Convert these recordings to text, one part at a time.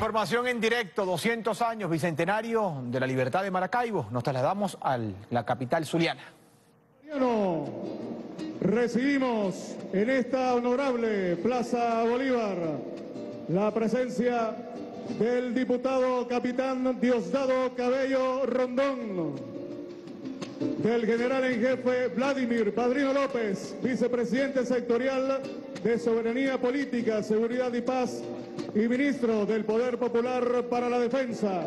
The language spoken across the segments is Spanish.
Información en directo, 200 años, bicentenario de la libertad de Maracaibo. Nos trasladamos a la capital zuliana. Recibimos en esta honorable Plaza Bolívar la presencia del diputado capitán Diosdado Cabello Rondón, del general en jefe Vladimir Padrino López, vicepresidente sectorial de Soberanía Política, Seguridad y Paz y ministro del Poder Popular para la Defensa,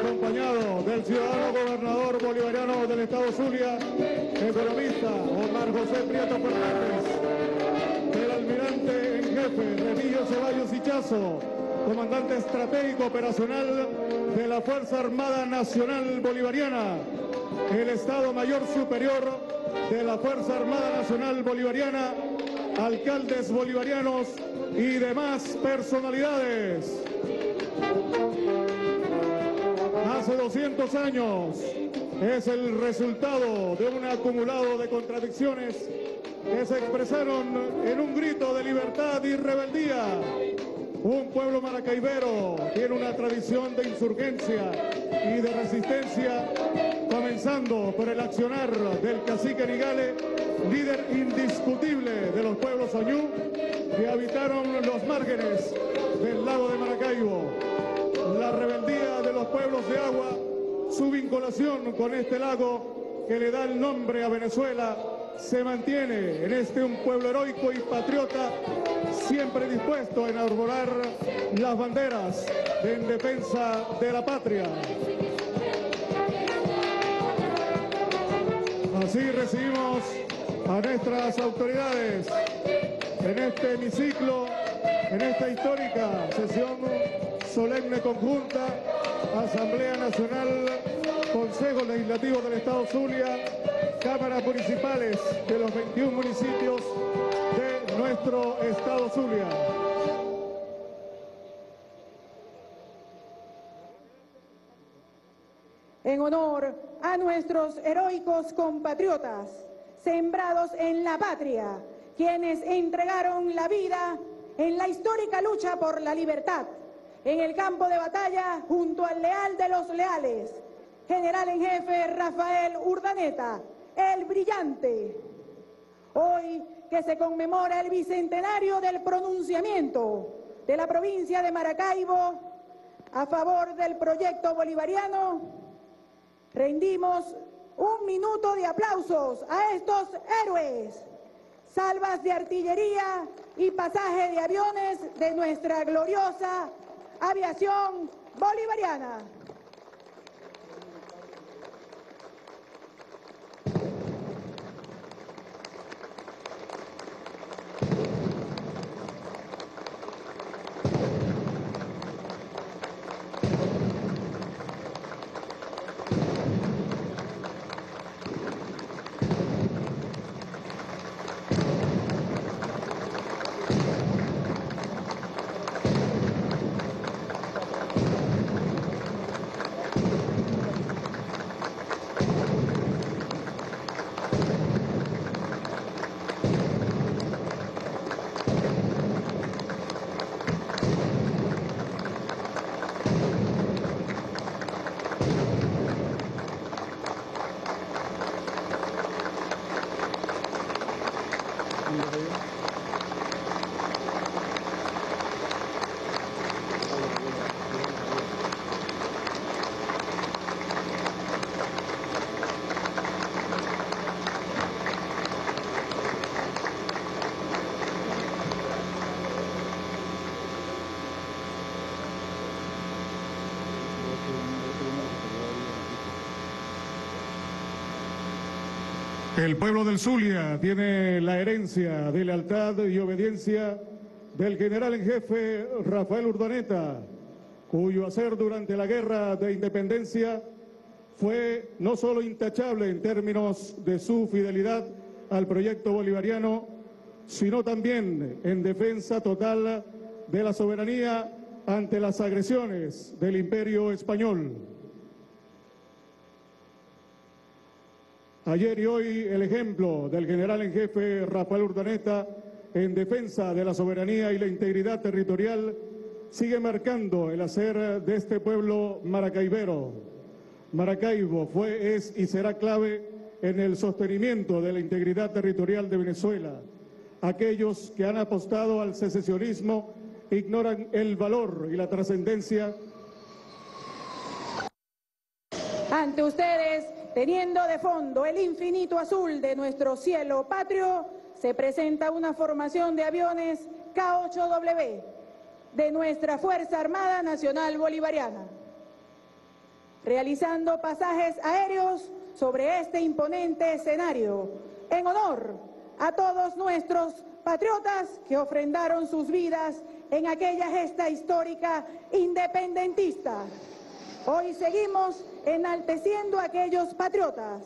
acompañado del ciudadano gobernador bolivariano del Estado Zulia, economista Omar José Prieto Fernández, del almirante en jefe Remillo Ceballos Hichazo, comandante estratégico operacional de la Fuerza Armada Nacional Bolivariana, el Estado Mayor Superior de la Fuerza Armada Nacional Bolivariana, alcaldes bolivarianos y demás personalidades. Hace 200 años es el resultado de un acumulado de contradicciones que se expresaron en un grito de libertad y rebeldía. Un pueblo maracaibero tiene una tradición de insurgencia y de resistencia, comenzando por el accionar del cacique Nigale, líder indiscutible de los pueblos Añú, que habitaron los márgenes del lago de Maracaibo. La rebeldía de los pueblos de agua, su vinculación con este lago que le da el nombre a Venezuela, se mantiene en este un pueblo heroico y patriota, siempre dispuesto a enarbolar las banderas en defensa de la patria. Así recibimos a nuestras autoridades en este hemiciclo, en esta histórica sesión solemne conjunta, Asamblea Nacional, Consejo Legislativo del Estado Zulia, cámaras municipales de los 21 municipios de nuestro Estado Zulia. En honor a nuestros heroicos compatriotas, sembrados en la patria, quienes entregaron la vida en la histórica lucha por la libertad, en el campo de batalla junto al leal de los leales, general en jefe Rafael Urdaneta, el brillante. Hoy que se conmemora el bicentenario del pronunciamiento de la provincia de Maracaibo a favor del proyecto bolivariano, rendimos un minuto de aplausos a estos héroes, salvas de artillería y pasaje de aviones de nuestra gloriosa aviación bolivariana. El pueblo del Zulia tiene la herencia de lealtad y obediencia del general en jefe Rafael Urdaneta, cuyo hacer durante la guerra de independencia fue no solo intachable en términos de su fidelidad al proyecto bolivariano, sino también en defensa total de la soberanía ante las agresiones del imperio español. Ayer y hoy el ejemplo del general en jefe Rafael Urdaneta en defensa de la soberanía y la integridad territorial sigue marcando el hacer de este pueblo maracaibero. Maracaibo fue, es y será clave en el sostenimiento de la integridad territorial de Venezuela. Aquellos que han apostado al secesionismo ignoran el valor y la trascendencia. Ante ustedes, teniendo de fondo el infinito azul de nuestro cielo patrio, se presenta una formación de aviones K-8W de nuestra Fuerza Armada Nacional Bolivariana, realizando pasajes aéreos sobre este imponente escenario en honor a todos nuestros patriotas que ofrendaron sus vidas en aquella gesta histórica independentista. Hoy seguimos enalteciendo a aquellos patriotas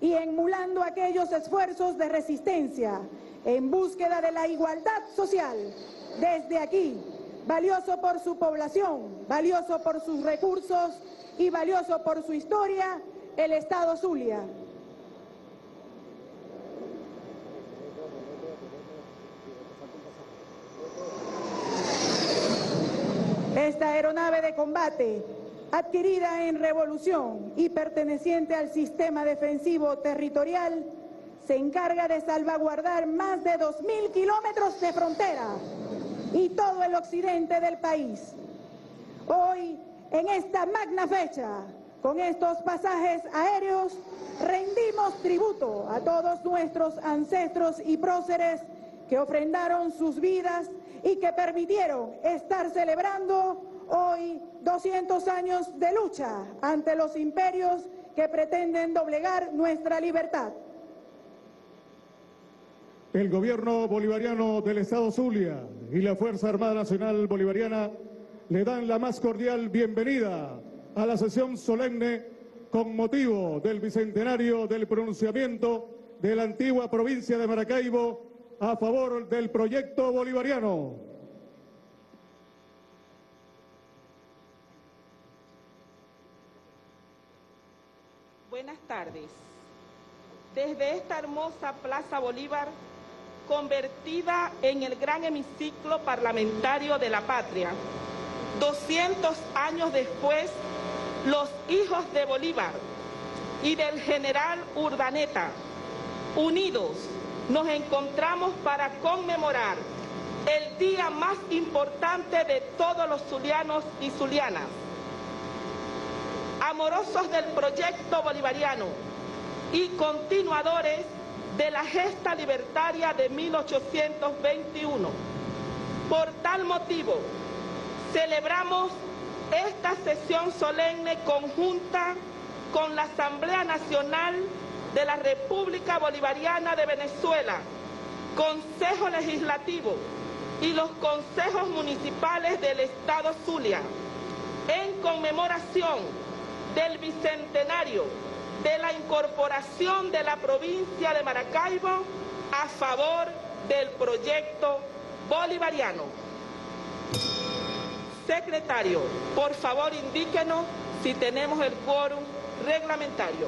y emulando aquellos esfuerzos de resistencia en búsqueda de la igualdad social desde aquí, valioso por su población, valioso por sus recursos y valioso por su historia, el Estado Zulia. Esta aeronave de combate, adquirida en revolución y perteneciente al sistema defensivo territorial, se encarga de salvaguardar más de 2.000 kilómetros de frontera y todo el occidente del país. Hoy, en esta magna fecha, con estos pasajes aéreos, rendimos tributo a todos nuestros ancestros y próceres que ofrendaron sus vidas y que permitieron estar celebrando hoy 200 años de lucha ante los imperios que pretenden doblegar nuestra libertad. El gobierno bolivariano del Estado Zulia y la Fuerza Armada Nacional Bolivariana le dan la más cordial bienvenida a la sesión solemne con motivo del bicentenario del pronunciamiento de la antigua provincia de Maracaibo a favor del proyecto bolivariano. Buenas tardes. Desde esta hermosa Plaza Bolívar convertida en el gran hemiciclo parlamentario de la patria. 200 años después, los hijos de Bolívar y del general Urdaneta, unidos, nos encontramos para conmemorar el día más importante de todos los zulianos y zulianas. Amorosos del proyecto bolivariano y continuadores de la gesta libertaria de 1821. Por tal motivo, celebramos esta sesión solemne conjunta con la Asamblea Nacional de la República Bolivariana de Venezuela, Consejo Legislativo y los consejos municipales del Estado Zulia, en conmemoración del Bicentenario de la incorporación de la provincia de Maracaibo a favor del proyecto bolivariano. Secretario, por favor indíquenos si tenemos el quórum reglamentario.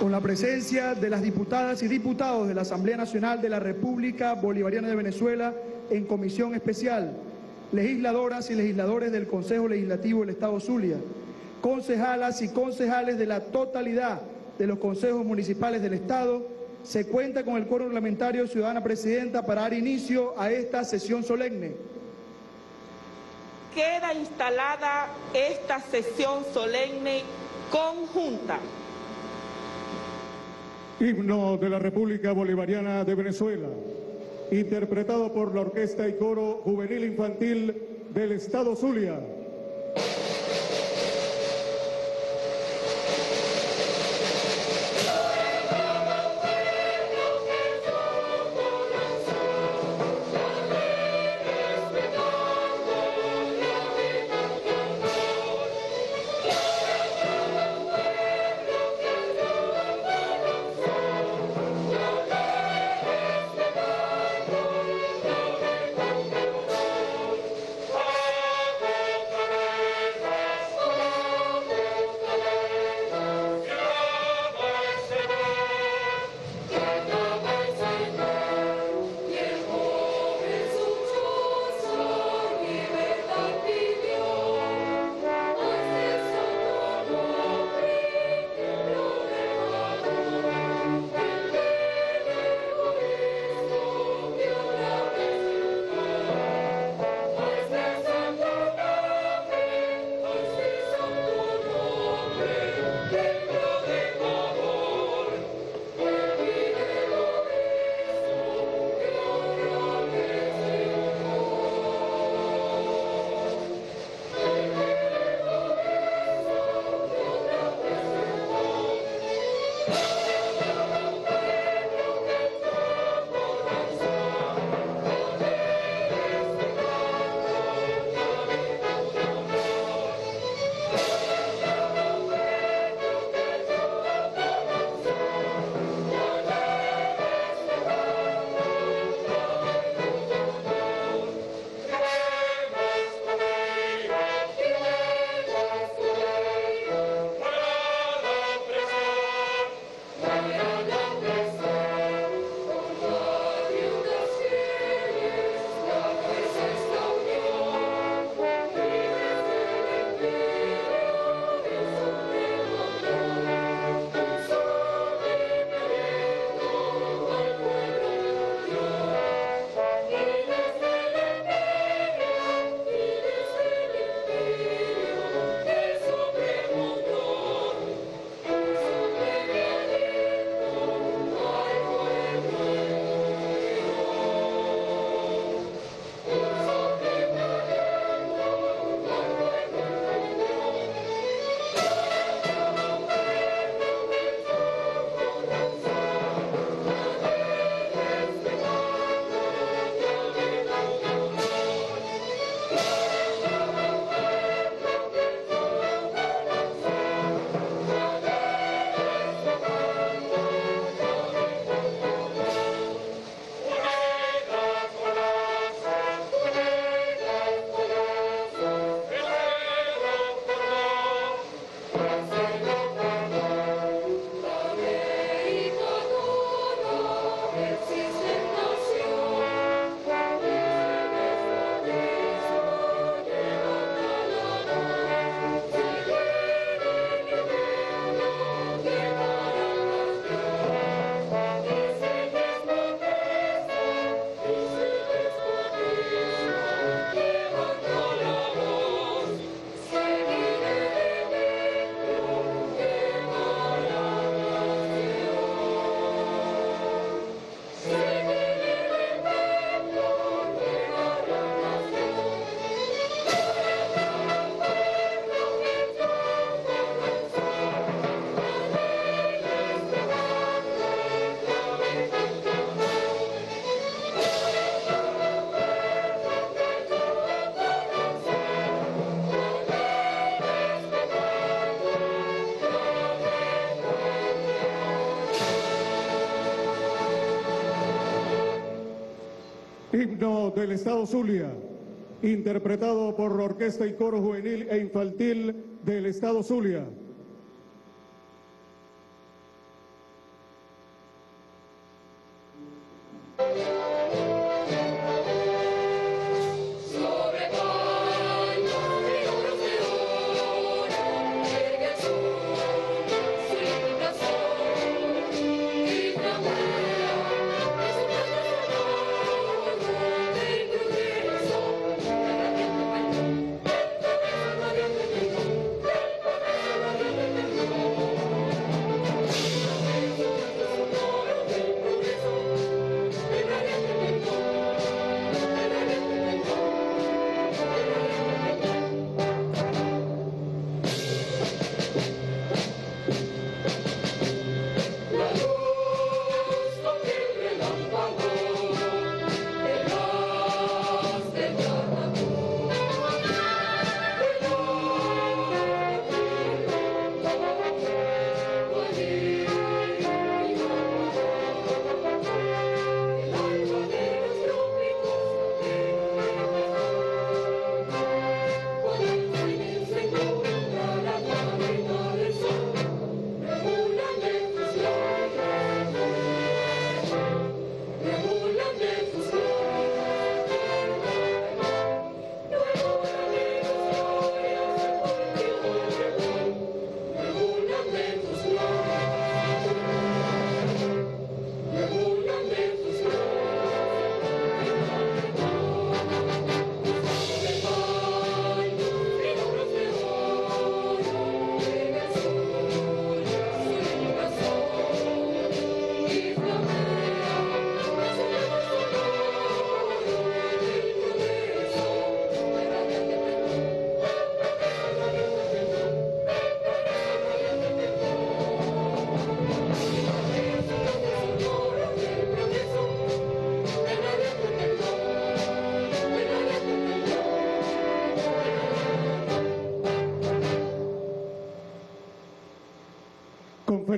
Con la presencia de las diputadas y diputados de la Asamblea Nacional de la República Bolivariana de Venezuela en comisión especial, legisladoras y legisladores del Consejo Legislativo del Estado Zulia, concejalas y concejales de la totalidad de los consejos municipales del Estado, se cuenta con el quórum reglamentario Ciudadana Presidenta para dar inicio a esta sesión solemne. Queda instalada esta sesión solemne conjunta. Himno de la República Bolivariana de Venezuela, interpretado por la Orquesta y Coro Juvenil Infantil del Estado Zulia. Del Estado Zulia, interpretado por la Orquesta y Coro Juvenil e Infantil del Estado Zulia.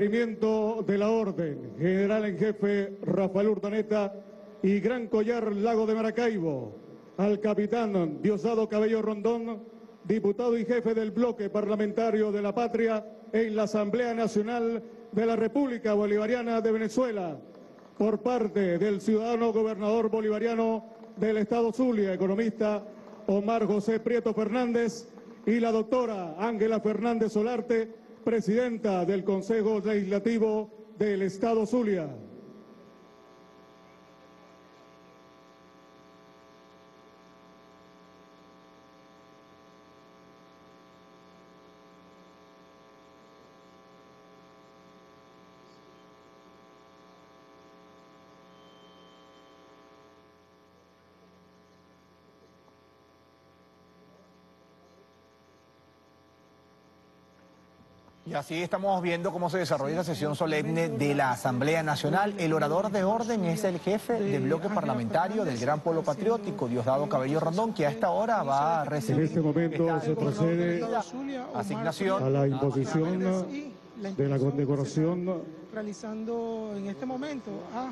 Conferimiento de la Orden, General en Jefe Rafael Urdaneta y Gran Collar Lago de Maracaibo, al Capitán Diosdado Cabello Rondón, diputado y jefe del bloque parlamentario de la patria en la Asamblea Nacional de la República Bolivariana de Venezuela, por parte del ciudadano gobernador bolivariano del Estado Zulia, economista Omar José Prieto Fernández, y la doctora Ángela Fernández Solarte, presidenta del Consejo Legislativo del Estado Zulia. Y así estamos viendo cómo se desarrolla la sesión solemne de la Asamblea Nacional. El orador de orden es el jefe del bloque parlamentario del Gran Pueblo Patriótico, Diosdado Cabello Rondón, que a esta hora va a recibir... En este momento se procede asignación a la imposición de la condecoración realizando en este momento a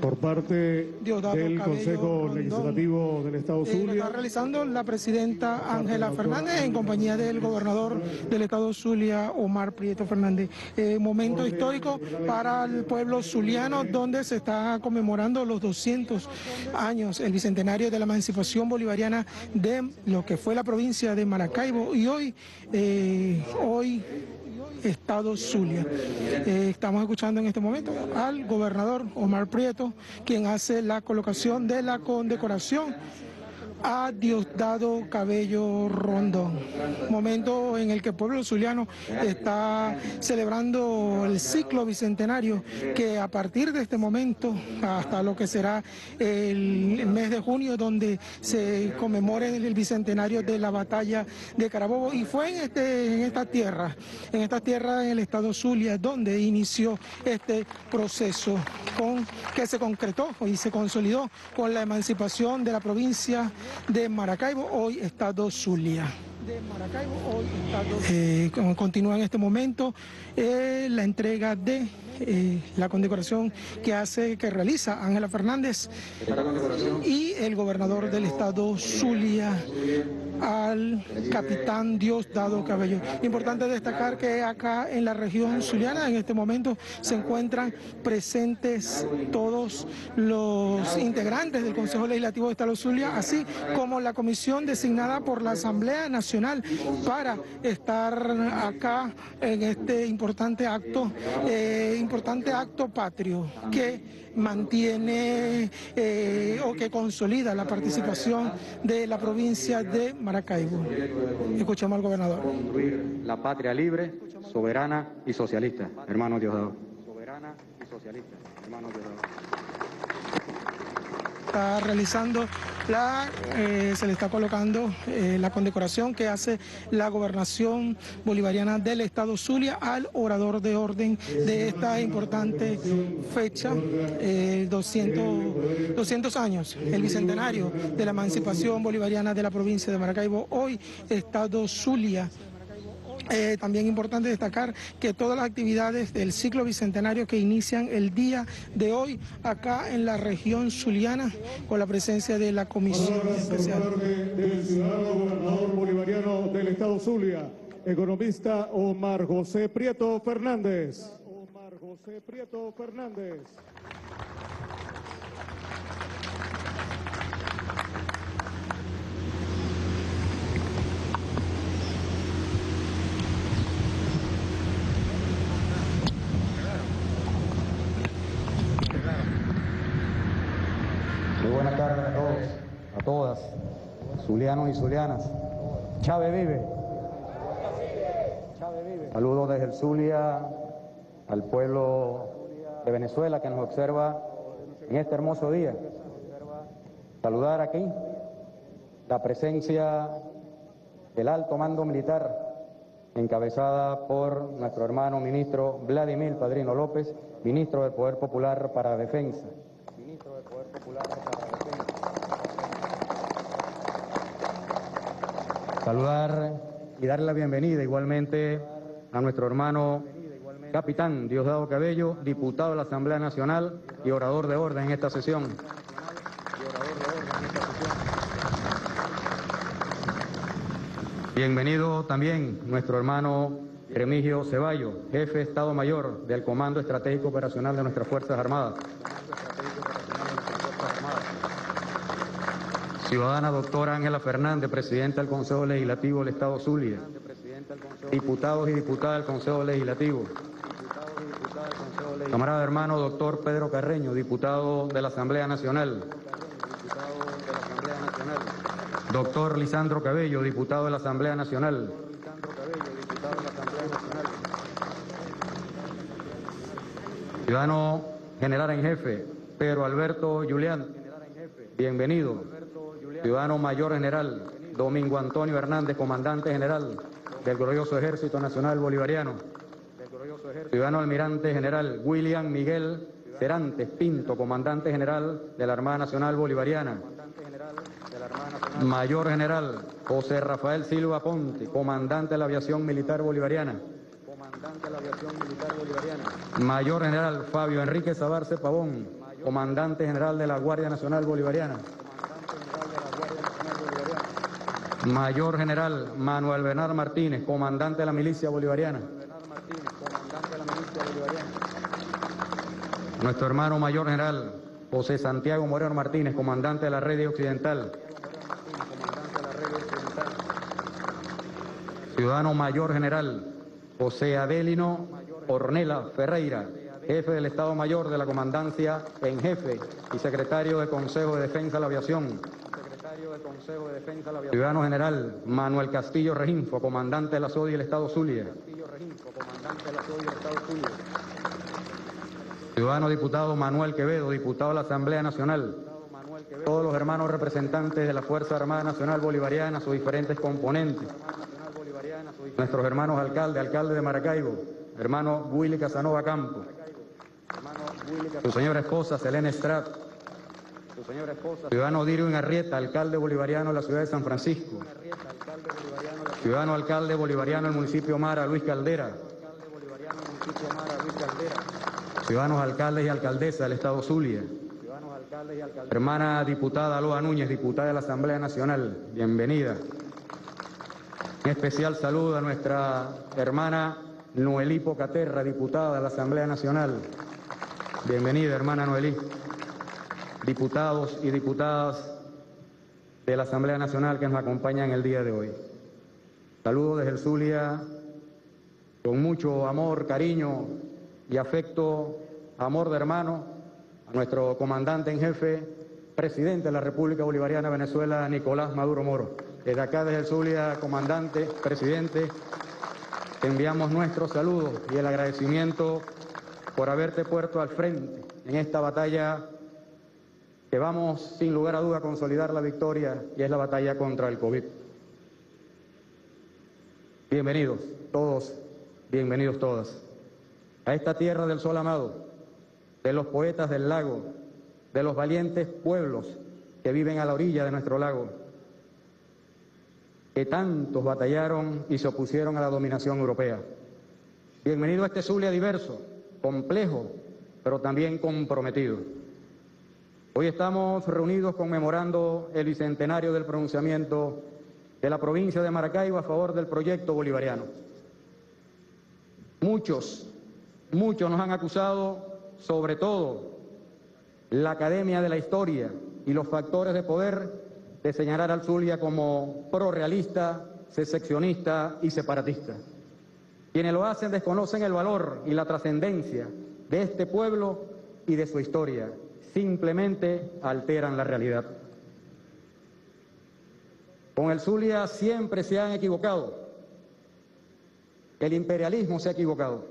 por parte Diosdado del Cabello Consejo Rondón. Legislativo del Estado Eh, lo está Zulia. realizando la presidenta Ángela Fernández en compañía del gobernador del estado Zulia, Omar Prieto Fernández. Eh, momento histórico para el pueblo zuliano donde se está conmemorando los 200 años, el bicentenario de la emancipación bolivariana de lo que fue la provincia de Maracaibo y hoy, eh, hoy Estado Zulia. Eh, estamos escuchando en este momento al gobernador Omar Prieto, quien hace la colocación de la condecoración a Diosdado Cabello Rondón. Momento en el que el pueblo zuliano está celebrando el ciclo bicentenario que a partir de este momento hasta lo que será el mes de junio donde se conmemore el bicentenario de la batalla de Carabobo y fue en este en esta tierra, en esta tierra en el estado Zulia donde inició este proceso con que se concretó y se consolidó con la emancipación de la provincia de Maracaibo, hoy Estado Zulia. De Maracaibo, hoy Eh, con- continúa en este momento eh, la entrega de eh, la condecoración que hace, que realiza Ángela Fernández y el gobernador del estado Zulia al capitán Diosdado Cabello. Importante destacar que acá en la región zuliana en este momento se encuentran presentes todos los integrantes del Consejo Legislativo de Estado Zulia, así como la comisión designada por la Asamblea Nacional para estar acá en este importante acto, eh, importante acto patrio que mantiene eh, o que consolida la participación de la provincia de Maracaibo. Escuchamos al gobernador. La patria libre, soberana y socialista, hermano Diosdado. Soberana y socialista, hermano Diosdado está realizando la, eh, se le está colocando eh, la condecoración que hace la gobernación bolivariana del estado Zulia al orador de orden de esta importante fecha, 200, eh, 200 años, el bicentenario de la emancipación bolivariana de la provincia de Maracaibo, hoy estado Zulia. Eh, también importante destacar que todas las actividades del ciclo bicentenario que inician el día de hoy acá en la región zuliana con la presencia de la Comisión Especial. Del ciudadano gobernador bolivariano del Estado Zulia, economista Omar José Prieto Fernández. Omar José Prieto Fernández. Muy buenas tardes a todos, zulianos y zulianas. Chávez vive. Saludos desde el Zulia al pueblo de Venezuela que nos observa en este hermoso día. Saludar aquí la presencia del alto mando militar encabezada por nuestro hermano ministro Vladimir Padrino López, ministro del Poder Popular para Defensa. Ministro del Poder Popular para Defensa. Saludar y darle la bienvenida igualmente a nuestro hermano capitán Diosdado Cabello, diputado de la Asamblea Nacional y orador de orden en esta sesión. Bienvenido también nuestro hermano Remigio Ceballo, jefe de Estado Mayor del Comando Estratégico Operacional de nuestras Fuerzas Armadas. Ciudadana doctora Ángela Fernández, presidenta del Consejo Legislativo del Estado Zulia. Diputados y diputadas del Consejo Legislativo. Camarada hermano doctor Pedro Carreño, diputado de la Asamblea Nacional. Doctor Lisandro Cabello, diputado de la Asamblea Nacional. Ciudadano general en jefe, Pedro Alberto Julián, bienvenido. Ciudadano mayor general, Domingo Antonio Hernández, comandante general del glorioso Ejército Nacional Bolivariano. Ciudadano almirante general, William Miguel Cerantes Pinto, comandante general de la Armada Nacional Bolivariana. Mayor general José Rafael Silva Ponte, comandante de la aviación militar bolivariana. Mayor general Fabio Enrique Sabarce Pavón, comandante general de la Guardia Nacional Bolivariana. Mayor general Manuel Bernard Martínez, comandante de la milicia bolivariana. Nuestro hermano mayor general José Santiago Moreno Martínez, comandante de la red occidental. Ciudadano mayor general José Adelino Ornella Ferreira, jefe del Estado Mayor de la Comandancia en jefe y secretario de Consejo de Defensa de la Aviación. Ciudadano general Manuel Castillo Reginfo, comandante de la SODI del Estado Zulia. Ciudadano diputado Manuel Quevedo, diputado de la Asamblea Nacional. Todos los hermanos representantes de la Fuerza Armada Nacional Bolivariana, sus diferentes componentes. Nuestros hermanos alcalde, alcalde de Maracaibo, hermano Willy Casanova Campo. Su señora esposa, Selena Estrat. Ciudadano Dirio Arrieta, alcalde bolivariano de la ciudad de San Francisco. Ciudadano alcalde bolivariano del municipio Mara, Luis Caldera. ciudadanos alcaldes y alcaldesas del Estado Zulia, hermana diputada Loa Núñez, diputada de la Asamblea Nacional, bienvenida. Un especial saludo a nuestra hermana Noelí Pocaterra, diputada de la Asamblea Nacional. Bienvenida, hermana Noelí. Diputados y diputadas de la Asamblea Nacional que nos acompañan el día de hoy. Saludos desde el Zulia con mucho amor, cariño y afecto, amor de hermano, a nuestro comandante en jefe, presidente de la República Bolivariana de Venezuela, Nicolás Maduro Moro. Desde acá, desde el Zulia, comandante, presidente, te enviamos nuestros saludos y el agradecimiento por haberte puesto al frente en esta batalla que vamos sin lugar a duda a consolidar la victoria y es la batalla contra el COVID. Bienvenidos todos, bienvenidos todas a esta tierra del sol amado, de los poetas del lago, de los valientes pueblos que viven a la orilla de nuestro lago, que tantos batallaron y se opusieron a la dominación europea. Bienvenido a este Zulia diverso, complejo, pero también comprometido. Hoy estamos reunidos conmemorando el bicentenario del pronunciamiento de la provincia de Maracaibo a favor del proyecto bolivariano. Muchos Muchos nos han acusado, sobre todo la Academia de la Historia y los factores de poder, de señalar al Zulia como prorrealista, secessionista y separatista. Quienes lo hacen desconocen el valor y la trascendencia de este pueblo y de su historia. Simplemente alteran la realidad. Con el Zulia siempre se han equivocado. El imperialismo se ha equivocado.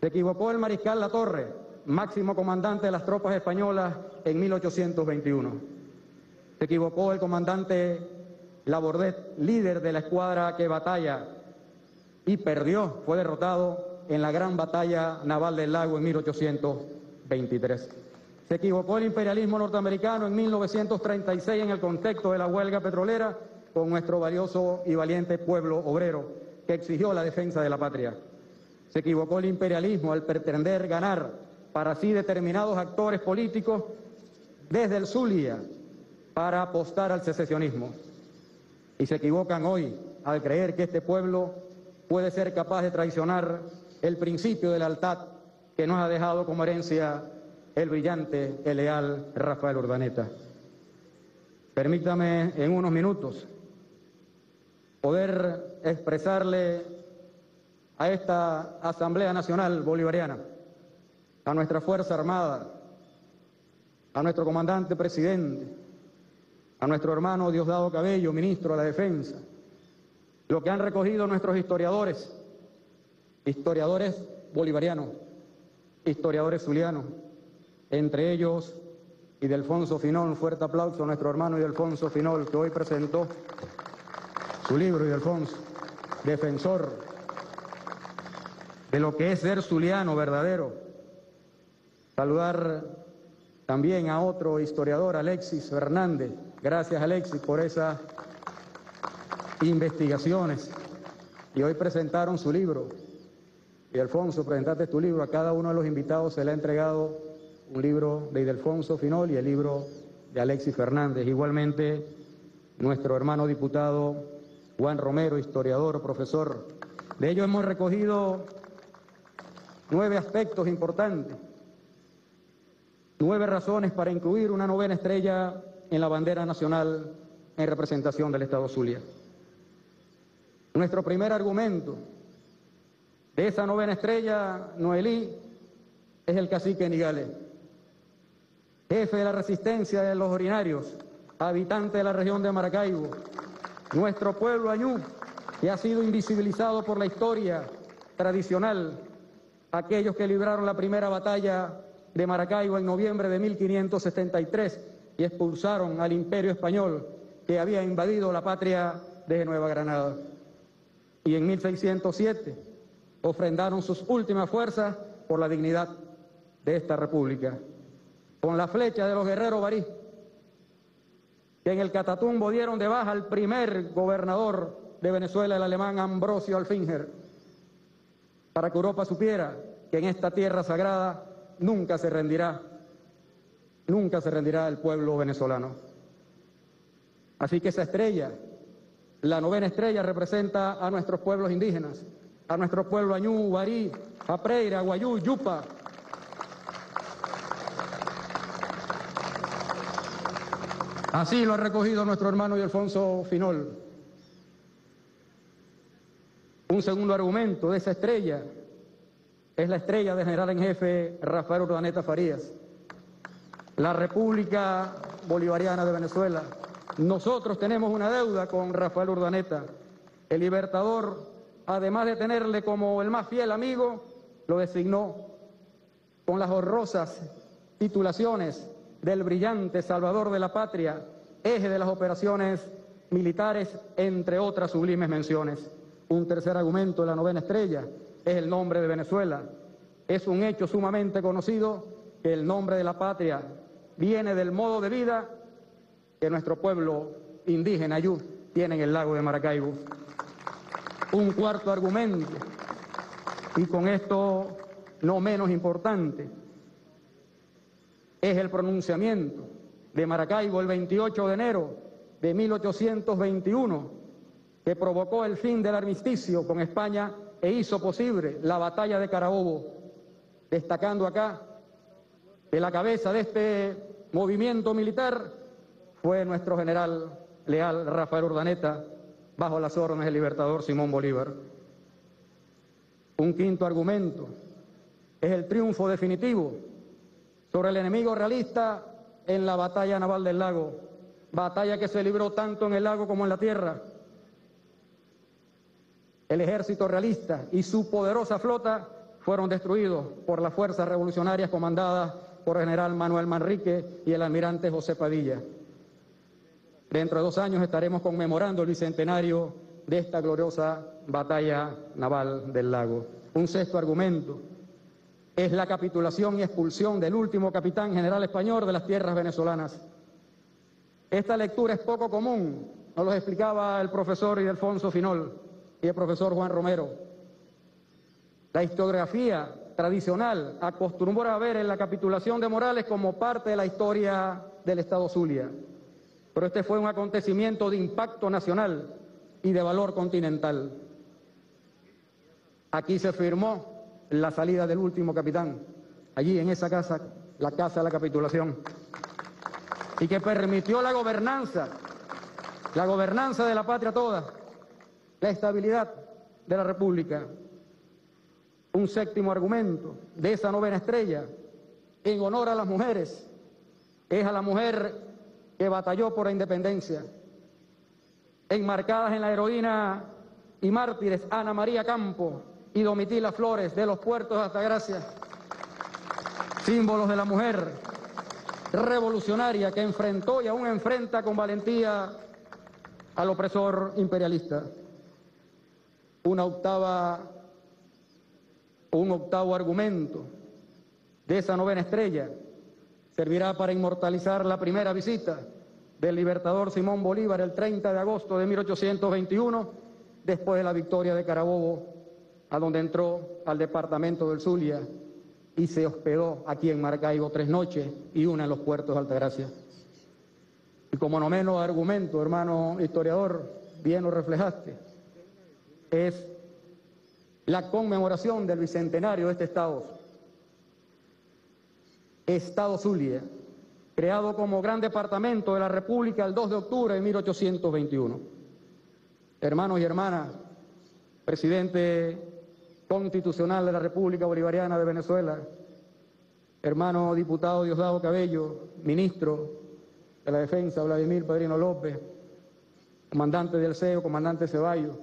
Se equivocó el mariscal La Torre, máximo comandante de las tropas españolas en 1821. Se equivocó el comandante Labordet, líder de la escuadra que batalla y perdió, fue derrotado en la gran batalla naval del lago en 1823. Se equivocó el imperialismo norteamericano en 1936 en el contexto de la huelga petrolera con nuestro valioso y valiente pueblo obrero que exigió la defensa de la patria. Se equivocó el imperialismo al pretender ganar para sí determinados actores políticos desde el Zulia para apostar al secesionismo. Y se equivocan hoy al creer que este pueblo puede ser capaz de traicionar el principio de lealtad que nos ha dejado como herencia el brillante, el leal Rafael Urdaneta. Permítame en unos minutos poder expresarle a esta Asamblea Nacional Bolivariana, a nuestra Fuerza Armada, a nuestro comandante presidente, a nuestro hermano Diosdado Cabello, ministro de la Defensa, lo que han recogido nuestros historiadores, historiadores bolivarianos, historiadores zulianos, entre ellos Idelfonso Finol, un fuerte aplauso a nuestro hermano Idelfonso Finol, que hoy presentó su libro, Idelfonso, defensor de lo que es ser zuliano verdadero. Saludar también a otro historiador, Alexis Fernández. Gracias, Alexis, por esas investigaciones. Y hoy presentaron su libro. Y Alfonso, presentaste tu libro. A cada uno de los invitados se le ha entregado un libro de Idelfonso Finol y el libro de Alexis Fernández. Igualmente, nuestro hermano diputado Juan Romero, historiador, profesor. De ellos hemos recogido nueve aspectos importantes, nueve razones para incluir una novena estrella en la bandera nacional en representación del Estado Zulia. Nuestro primer argumento de esa novena estrella, Noelí, es el cacique Nigale, jefe de la resistencia de los orinarios, habitante de la región de Maracaibo, nuestro pueblo añú, que ha sido invisibilizado por la historia tradicional aquellos que libraron la primera batalla de Maracaibo en noviembre de 1573 y expulsaron al imperio español que había invadido la patria de Nueva Granada. Y en 1607 ofrendaron sus últimas fuerzas por la dignidad de esta república. Con la flecha de los guerreros barí, que en el Catatumbo dieron de baja al primer gobernador de Venezuela, el alemán Ambrosio Alfinger, para que Europa supiera que en esta tierra sagrada nunca se rendirá, nunca se rendirá el pueblo venezolano. Así que esa estrella, la novena estrella, representa a nuestros pueblos indígenas, a nuestro pueblo Añú, Guarí, Apreira, Guayú, Yupa. Así lo ha recogido nuestro hermano Alfonso Finol. Un segundo argumento de esa estrella es la estrella del general en jefe Rafael Urdaneta Farías. La República Bolivariana de Venezuela. Nosotros tenemos una deuda con Rafael Urdaneta. El libertador, además de tenerle como el más fiel amigo, lo designó con las honrosas titulaciones del brillante Salvador de la Patria, eje de las operaciones militares, entre otras sublimes menciones. Un tercer argumento de la novena estrella es el nombre de Venezuela. Es un hecho sumamente conocido que el nombre de la patria viene del modo de vida que nuestro pueblo indígena Ayú tiene en el lago de Maracaibo. Un cuarto argumento, y con esto no menos importante, es el pronunciamiento de Maracaibo el 28 de enero de 1821, que provocó el fin del armisticio con España e hizo posible la batalla de Carabobo, destacando acá que la cabeza de este movimiento militar fue nuestro general leal Rafael Urdaneta, bajo las órdenes del libertador Simón Bolívar. Un quinto argumento es el triunfo definitivo sobre el enemigo realista en la batalla naval del lago, batalla que se libró tanto en el lago como en la tierra. El ejército realista y su poderosa flota fueron destruidos por las fuerzas revolucionarias comandadas por el general Manuel Manrique y el almirante José Padilla. Dentro de dos años estaremos conmemorando el bicentenario de esta gloriosa batalla naval del lago. Un sexto argumento es la capitulación y expulsión del último capitán general español de las tierras venezolanas. Esta lectura es poco común, nos lo explicaba el profesor Ildefonso Finol y el profesor Juan Romero. La historiografía tradicional acostumbra a ver en la capitulación de Morales como parte de la historia del Estado Zulia, pero este fue un acontecimiento de impacto nacional y de valor continental. Aquí se firmó la salida del último capitán, allí en esa casa, la casa de la capitulación, y que permitió la gobernanza, la gobernanza de la patria toda, la estabilidad de la República. Un séptimo argumento de esa novena estrella, en honor a las mujeres, es a la mujer que batalló por la independencia, enmarcadas en la heroína y mártires Ana María Campo, y Domitila Flores de los puertos de Altagracia, símbolos de la mujer revolucionaria que enfrentó y aún enfrenta con valentía al opresor imperialista. Una octava, un octavo argumento de esa novena estrella servirá para inmortalizar la primera visita del libertador Simón Bolívar el 30 de agosto de 1821, después de la victoria de Carabobo a donde entró al departamento del Zulia y se hospedó aquí en Maracaibo tres noches y una en los puertos de Altagracia. Y como no menos argumento, hermano historiador, bien lo reflejaste, es la conmemoración del bicentenario de este Estado. Estado Zulia, creado como gran departamento de la República el 2 de octubre de 1821. Hermanos y hermanas, presidente constitucional de la República Bolivariana de Venezuela, hermano diputado Diosdado Cabello, ministro de la Defensa Vladimir Padrino López, comandante del CEO, comandante Ceballos,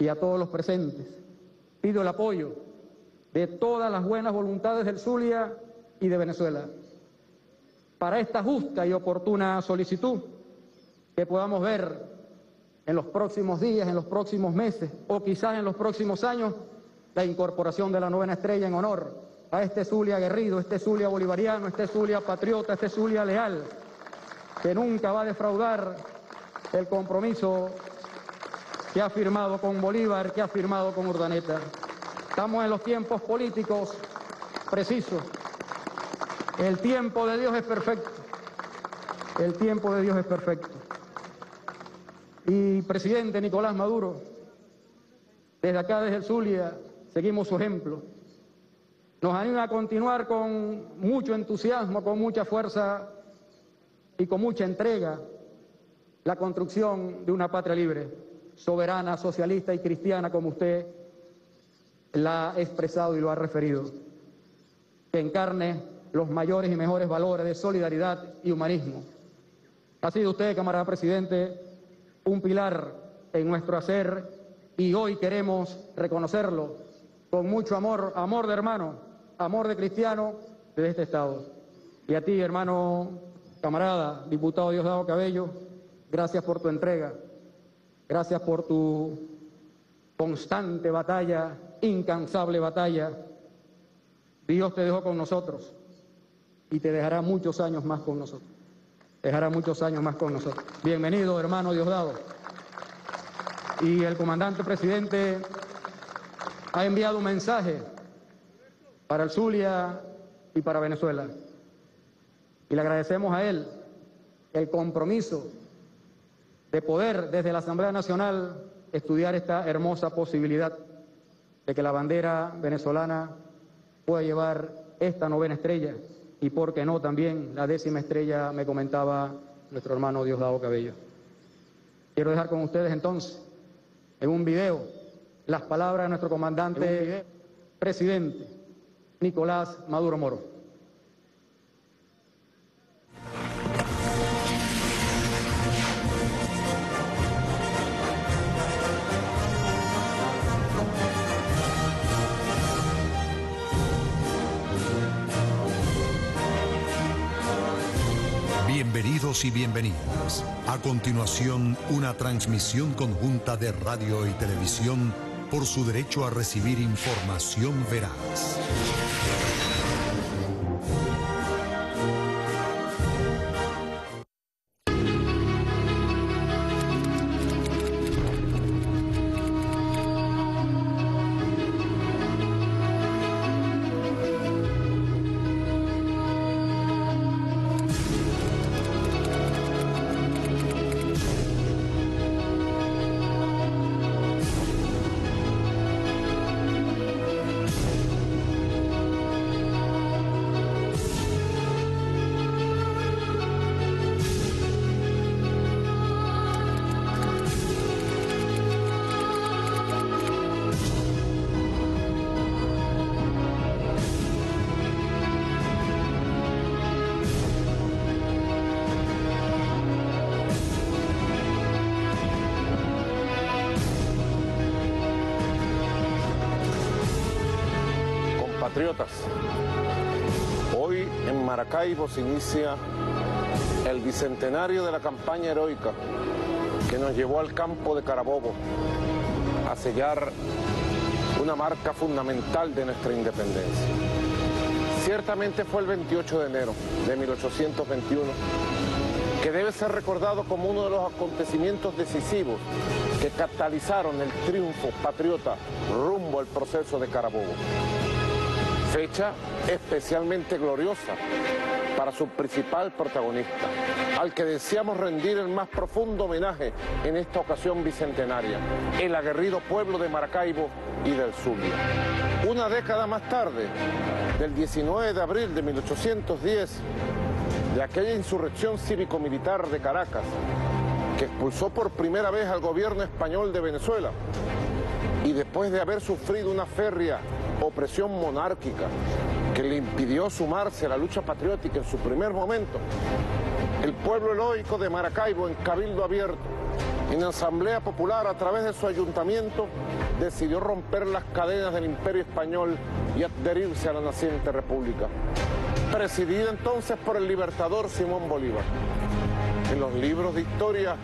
y a todos los presentes. Pido el apoyo de todas las buenas voluntades del Zulia y de Venezuela para esta justa y oportuna solicitud que podamos ver en los próximos días, en los próximos meses o quizás en los próximos años la incorporación de la novena estrella en honor a este Zulia aguerrido, este Zulia bolivariano, este Zulia patriota, este Zulia leal, que nunca va a defraudar el compromiso que ha firmado con Bolívar, que ha firmado con Urdaneta. Estamos en los tiempos políticos precisos. El tiempo de Dios es perfecto. El tiempo de Dios es perfecto. Y presidente Nicolás Maduro, desde acá, desde el Zulia, seguimos su ejemplo. Nos anima a continuar con mucho entusiasmo, con mucha fuerza y con mucha entrega la construcción de una patria libre, soberana, socialista y cristiana como usted la ha expresado y lo ha referido, que encarne los mayores y mejores valores de solidaridad y humanismo. Ha sido usted, camarada presidente, un pilar en nuestro hacer y hoy queremos reconocerlo con mucho amor, amor de hermano, amor de cristiano de este Estado. Y a ti, hermano, camarada, diputado Diosdado Cabello, gracias por tu entrega, gracias por tu constante batalla, incansable batalla. Dios te dejó con nosotros y te dejará muchos años más con nosotros. Dejará muchos años más con nosotros. Bienvenido, hermano Diosdado. Y el comandante presidente ha enviado un mensaje para el Zulia y para Venezuela. Y le agradecemos a él el compromiso de poder desde la Asamblea Nacional estudiar esta hermosa posibilidad de que la bandera venezolana pueda llevar esta novena estrella y, por qué no, también la décima estrella, me comentaba nuestro hermano Diosdado Cabello. Quiero dejar con ustedes entonces, en un video, las palabras de nuestro comandante presidente, Nicolás Maduro Moro. Bienvenidos y bienvenidas. A continuación, una transmisión conjunta de radio y televisión por su derecho a recibir información veraz. Maracaibo inicia el bicentenario de la campaña heroica que nos llevó al campo de Carabobo a sellar una marca fundamental de nuestra independencia. Ciertamente fue el 28 de enero de 1821 que debe ser recordado como uno de los acontecimientos decisivos que catalizaron el triunfo patriota rumbo al proceso de Carabobo. Fecha especialmente gloriosa para su principal protagonista, al que deseamos rendir el más profundo homenaje en esta ocasión bicentenaria, el aguerrido pueblo de Maracaibo y del Zulia. Una década más tarde, del 19 de abril de 1810, de aquella insurrección cívico-militar de Caracas, que expulsó por primera vez al gobierno español de Venezuela, y después de haber sufrido una férrea opresión monárquica que le impidió sumarse a la lucha patriótica en su primer momento, el pueblo heroico de Maracaibo en Cabildo Abierto, en Asamblea Popular a través de su ayuntamiento, decidió romper las cadenas del imperio español y adherirse a la naciente república, presidida entonces por el libertador Simón Bolívar. En los libros de historia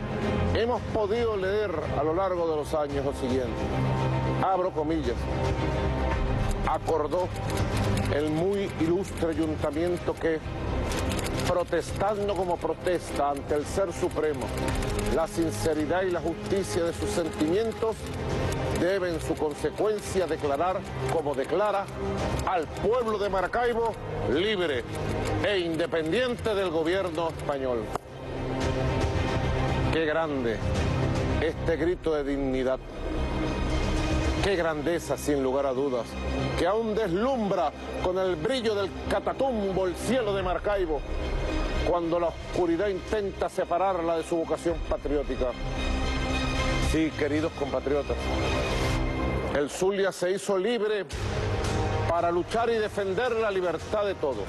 hemos podido leer a lo largo de los años lo siguiente. Abro comillas acordó el muy ilustre ayuntamiento que, protestando como protesta ante el Ser Supremo, la sinceridad y la justicia de sus sentimientos, debe en su consecuencia declarar, como declara, al pueblo de Maracaibo libre e independiente del gobierno español. Qué grande este grito de dignidad. Qué grandeza, sin lugar a dudas, que aún deslumbra con el brillo del catatumbo el cielo de Maracaibo, cuando la oscuridad intenta separarla de su vocación patriótica. Sí, queridos compatriotas, el Zulia se hizo libre para luchar y defender la libertad de todos.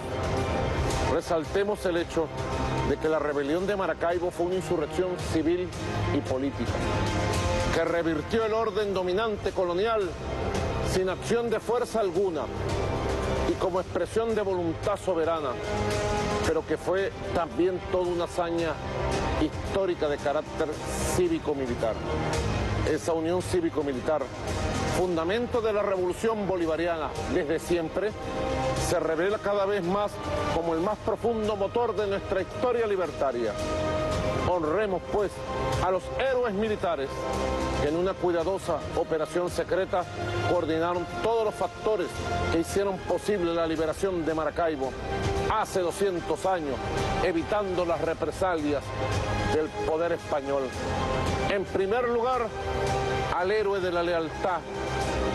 Resaltemos el hecho de que la rebelión de Maracaibo fue una insurrección civil y política, que revirtió el orden dominante colonial sin acción de fuerza alguna y como expresión de voluntad soberana, pero que fue también toda una hazaña histórica de carácter cívico-militar. Esa unión cívico-militar, fundamento de la revolución bolivariana desde siempre, se revela cada vez más como el más profundo motor de nuestra historia libertaria. Honremos pues a los héroes militares que en una cuidadosa operación secreta coordinaron todos los factores que hicieron posible la liberación de Maracaibo hace 200 años, evitando las represalias del poder español. En primer lugar, al héroe de la lealtad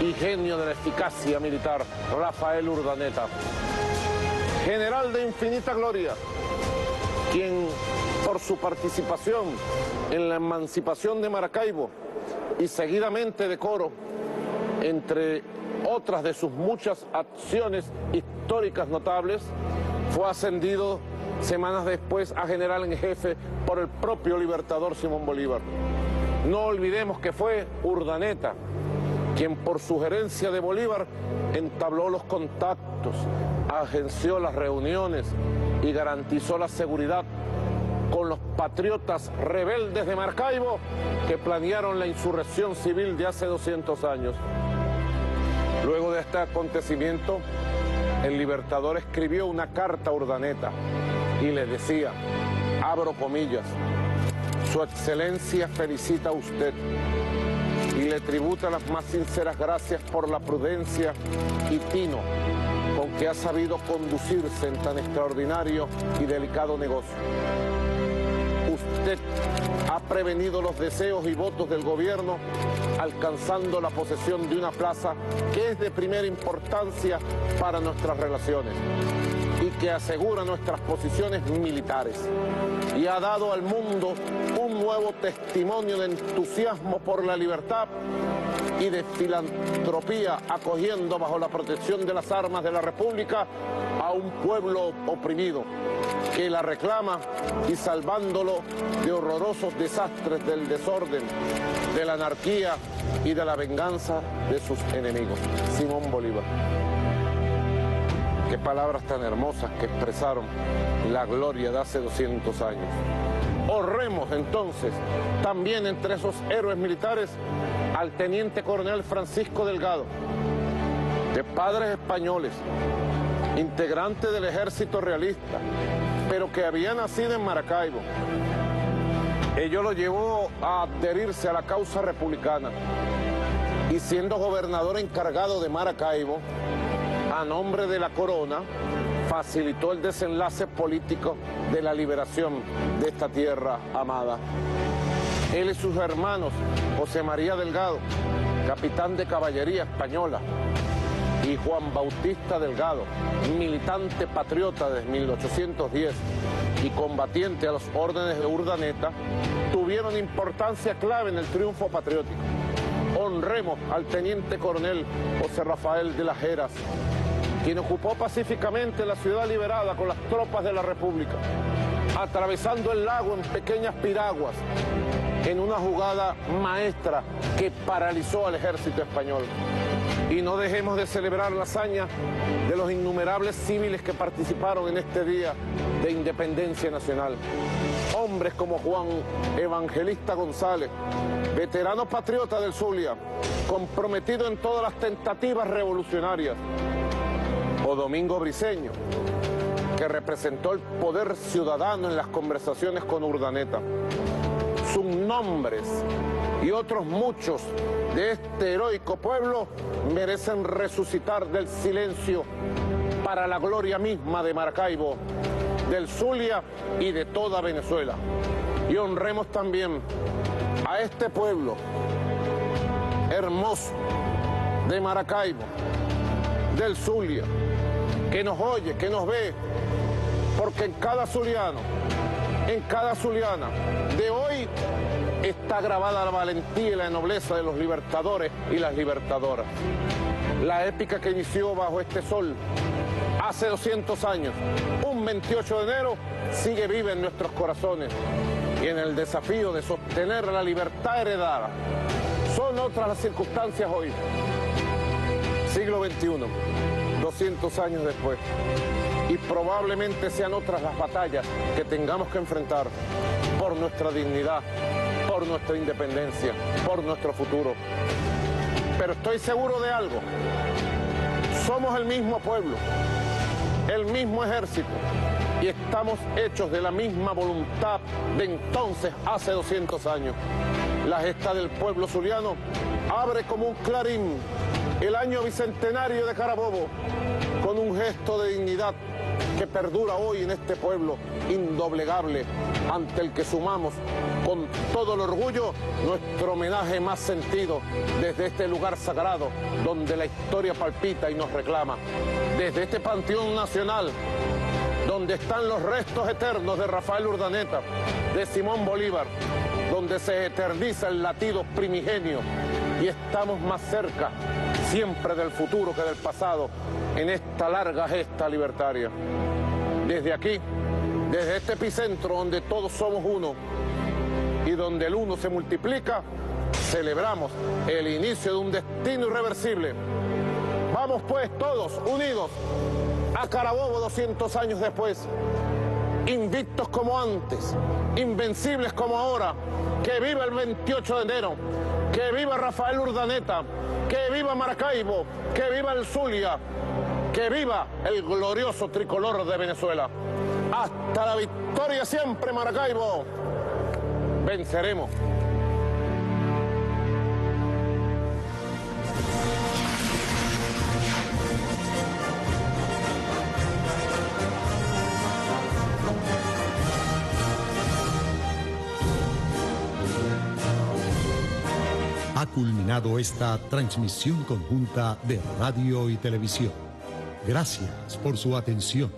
y genio de la eficacia militar, Rafael Urdaneta, general de infinita gloria, quien por su participación en la emancipación de Maracaibo y seguidamente de Coro, entre otras de sus muchas acciones históricas notables, fue ascendido semanas después a general en jefe por el propio libertador Simón Bolívar. No olvidemos que fue Urdaneta quien por sugerencia de Bolívar entabló los contactos, agenció las reuniones y garantizó la seguridad con los patriotas rebeldes de Maracaibo que planearon la insurrección civil de hace 200 años. Luego de este acontecimiento, el libertador escribió una carta a Urdaneta y le decía, abro comillas, Su Excelencia felicita a usted y le tributa las más sinceras gracias por la prudencia y tino con que ha sabido conducirse en tan extraordinario y delicado negocio. Ha prevenido los deseos y votos del gobierno alcanzando la posesión de una plaza que es de primera importancia para nuestras relaciones y que asegura nuestras posiciones militares. Y ha dado al mundo un nuevo testimonio de entusiasmo por la libertad y de filantropía acogiendo bajo la protección de las armas de la República a un pueblo oprimido que la reclama y salvándolo de horrorosos desastres del desorden, de la anarquía y de la venganza de sus enemigos. Simón Bolívar. Qué palabras tan hermosas que expresaron la gloria de hace 200 años. Honremos entonces también entre esos héroes militares al teniente coronel Francisco Delgado, de padres españoles, integrante del ejército realista, pero que había nacido en Maracaibo. Ello lo llevó a adherirse a la causa republicana y siendo gobernador encargado de Maracaibo, a nombre de la corona, facilitó el desenlace político de la liberación de esta tierra amada. Él y sus hermanos, José María Delgado, capitán de caballería española, y Juan Bautista Delgado, militante patriota desde 1810 y combatiente a los órdenes de Urdaneta, tuvieron importancia clave en el triunfo patriótico. Honremos al teniente coronel José Rafael de las Heras, quien ocupó pacíficamente la ciudad liberada con las tropas de la República, atravesando el lago en pequeñas piraguas, en una jugada maestra que paralizó al ejército español. Y no dejemos de celebrar la hazaña de los innumerables civiles que participaron en este día de independencia nacional. Hombres como Juan Evangelista González, veterano patriota del Zulia, comprometido en todas las tentativas revolucionarias, o Domingo Briceño, que representó el poder ciudadano en las conversaciones con Urdaneta. Sus nombres y otros muchos de este heroico pueblo merecen resucitar del silencio para la gloria misma de Maracaibo, del Zulia y de toda Venezuela. Y honremos también a este pueblo hermoso de Maracaibo, del Zulia, que nos oye, que nos ve, porque en cada zuliano, en cada zuliana de hoy está grabada la valentía y la nobleza de los libertadores y las libertadoras. La épica que inició bajo este sol hace 200 años, un 28 de enero, sigue viva en nuestros corazones y en el desafío de sostener la libertad heredada. Son otras las circunstancias hoy, siglo XXI, 200 años después, y probablemente sean otras las batallas que tengamos que enfrentar por nuestra dignidad, por nuestra independencia, por nuestro futuro. Pero estoy seguro de algo, somos el mismo pueblo, el mismo ejército y estamos hechos de la misma voluntad de entonces, hace 200 años. La gesta del pueblo zuliano abre como un clarín el año bicentenario de Carabobo con un gesto de dignidad perdura hoy en este pueblo indoblegable ante el que sumamos con todo el orgullo nuestro homenaje más sentido desde este lugar sagrado donde la historia palpita y nos reclama, desde este Panteón Nacional donde están los restos eternos de Rafael Urdaneta, de Simón Bolívar, donde se eterniza el latido primigenio y estamos más cerca siempre del futuro que del pasado en esta larga gesta libertaria. Desde aquí, desde este epicentro donde todos somos uno y donde el uno se multiplica, celebramos el inicio de un destino irreversible. Vamos pues todos unidos a Carabobo 200 años después, invictos como antes, invencibles como ahora, que viva el 28 de enero, que viva Rafael Urdaneta, que viva Maracaibo, que viva el Zulia, que viva el glorioso tricolor de Venezuela. Hasta la victoria siempre, Maracaibo. Venceremos. Ha culminado esta transmisión conjunta de radio y televisión. Gracias por su atención.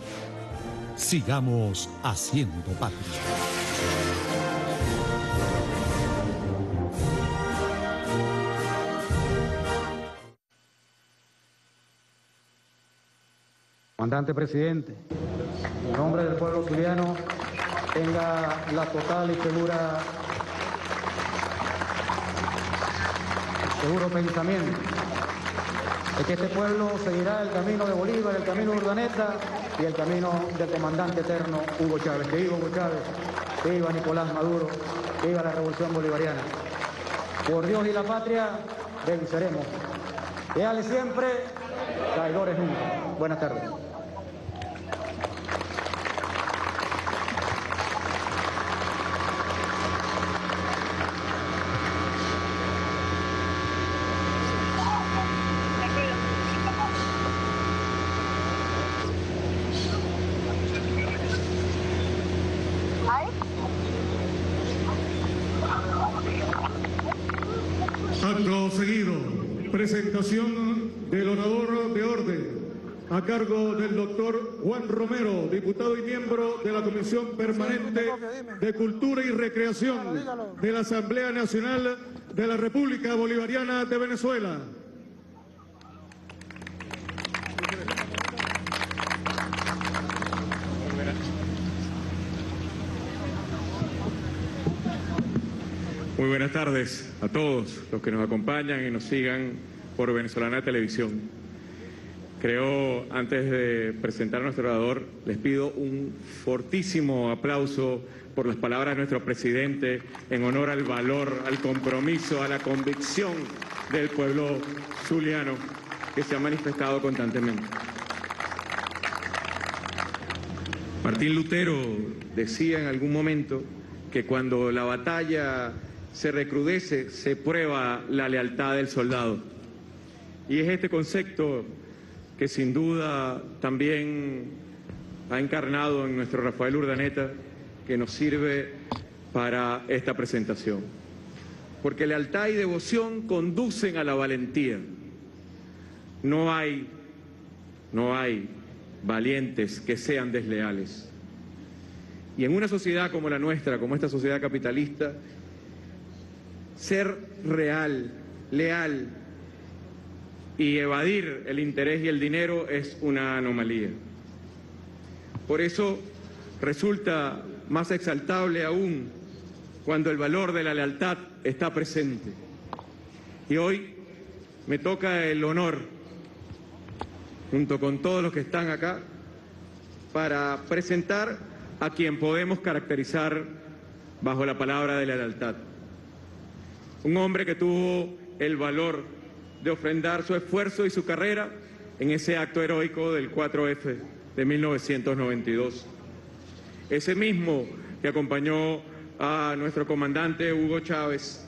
Sigamos haciendo patria. Comandante presidente, en nombre del pueblo zuliano, tenga la total y segura, seguro pensamiento de que este pueblo seguirá el camino de Bolívar, el camino de Urdaneta y el camino del comandante eterno Hugo Chávez. Que viva Hugo Chávez, que viva Nicolás Maduro, que viva la revolución bolivariana. Por Dios y la patria, venceremos. Leales siempre, traidores nunca. Buenas tardes. Acto seguido, presentación del orador de orden a cargo del doctor Juan Romero, diputado y miembro de la Comisión Permanente de Cultura y Recreación de la Asamblea Nacional de la República Bolivariana de Venezuela. Muy buenas tardes a todos los que nos acompañan y nos sigan por Venezolana Televisión. Creo, antes de presentar a nuestro orador, les pido un fortísimo aplauso por las palabras de nuestro presidente en honor al valor, al compromiso, a la convicción del pueblo zuliano que se ha manifestado constantemente. Martín Lutero decía en algún momento que cuando la batalla se recrudece, se prueba la lealtad del soldado. Y es este concepto que sin duda también ha encarnado en nuestro Rafael Urdaneta, que nos sirve para esta presentación. Porque lealtad y devoción conducen a la valentía. No hay, no hay valientes que sean desleales. Y en una sociedad como la nuestra, como esta sociedad capitalista, ser real, leal y evadir el interés y el dinero es una anomalía. Por eso resulta más exaltable aún cuando el valor de la lealtad está presente. Y hoy me toca el honor, junto con todos los que están acá, para presentar a quien podemos caracterizar bajo la palabra de la lealtad. Un hombre que tuvo el valor de ofrendar su esfuerzo y su carrera en ese acto heroico del 4F de 1992. Ese mismo que acompañó a nuestro comandante Hugo Chávez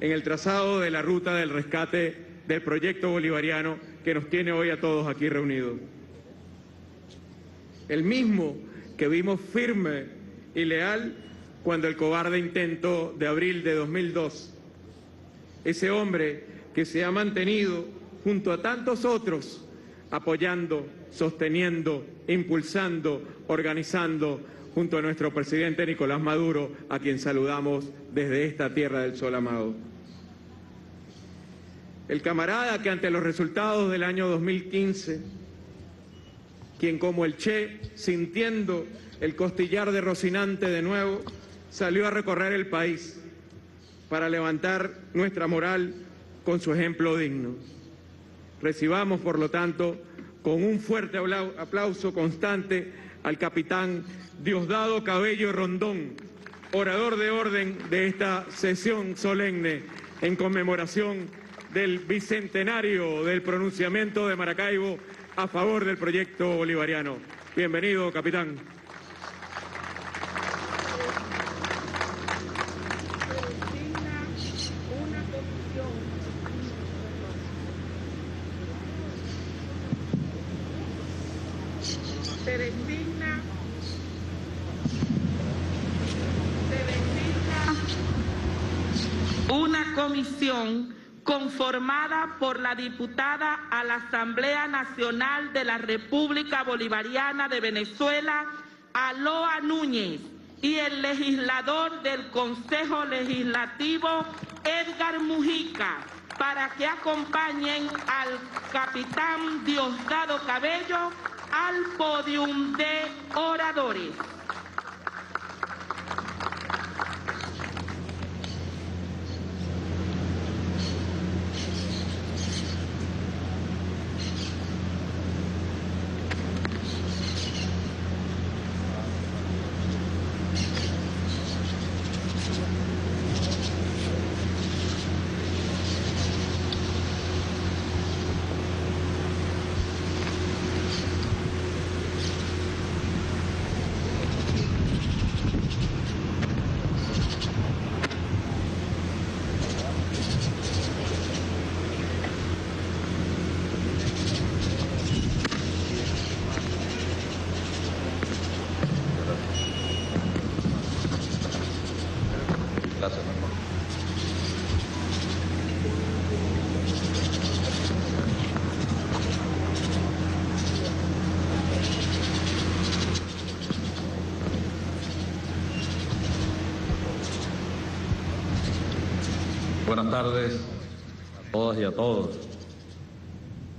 en el trazado de la ruta del rescate del proyecto bolivariano que nos tiene hoy a todos aquí reunidos. El mismo que vimos firme y leal cuando el cobarde intento de abril de 2002. Ese hombre que se ha mantenido junto a tantos otros apoyando, sosteniendo, impulsando, organizando junto a nuestro presidente Nicolás Maduro, a quien saludamos desde esta tierra del sol amado. El camarada que ante los resultados del año 2015, quien como el Che, sintiendo el costillar de Rocinante de nuevo, salió a recorrer el país para levantar nuestra moral con su ejemplo digno. Recibamos, por lo tanto, con un fuerte aplauso constante al capitán Diosdado Cabello Rondón, orador de orden de esta sesión solemne en conmemoración del bicentenario del pronunciamiento de Maracaibo a favor del proyecto bolivariano. Bienvenido, capitán. una comisión conformada por la diputada a la Asamblea Nacional de la República Bolivariana de Venezuela, Aloa Núñez, y el legislador del Consejo Legislativo, Edgar Mujica, para que acompañen al capitán Diosdado Cabello al podium de oradores. Buenas tardes a todas y a todos.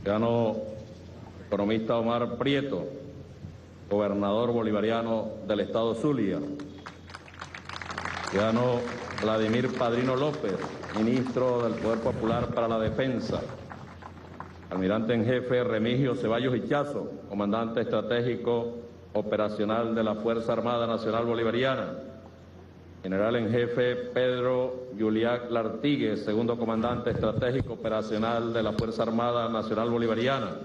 Ciudadano economista Omar Prieto, gobernador bolivariano del estado Zulia. Ciudadano Vladimir Padrino López, ministro del Poder Popular para la Defensa. Almirante en jefe Remigio Ceballos Hichazo, comandante estratégico operacional de la Fuerza Armada Nacional Bolivariana. General en jefe Pedro Juliac Lartigues, segundo comandante estratégico operacional de la Fuerza Armada Nacional Bolivariana.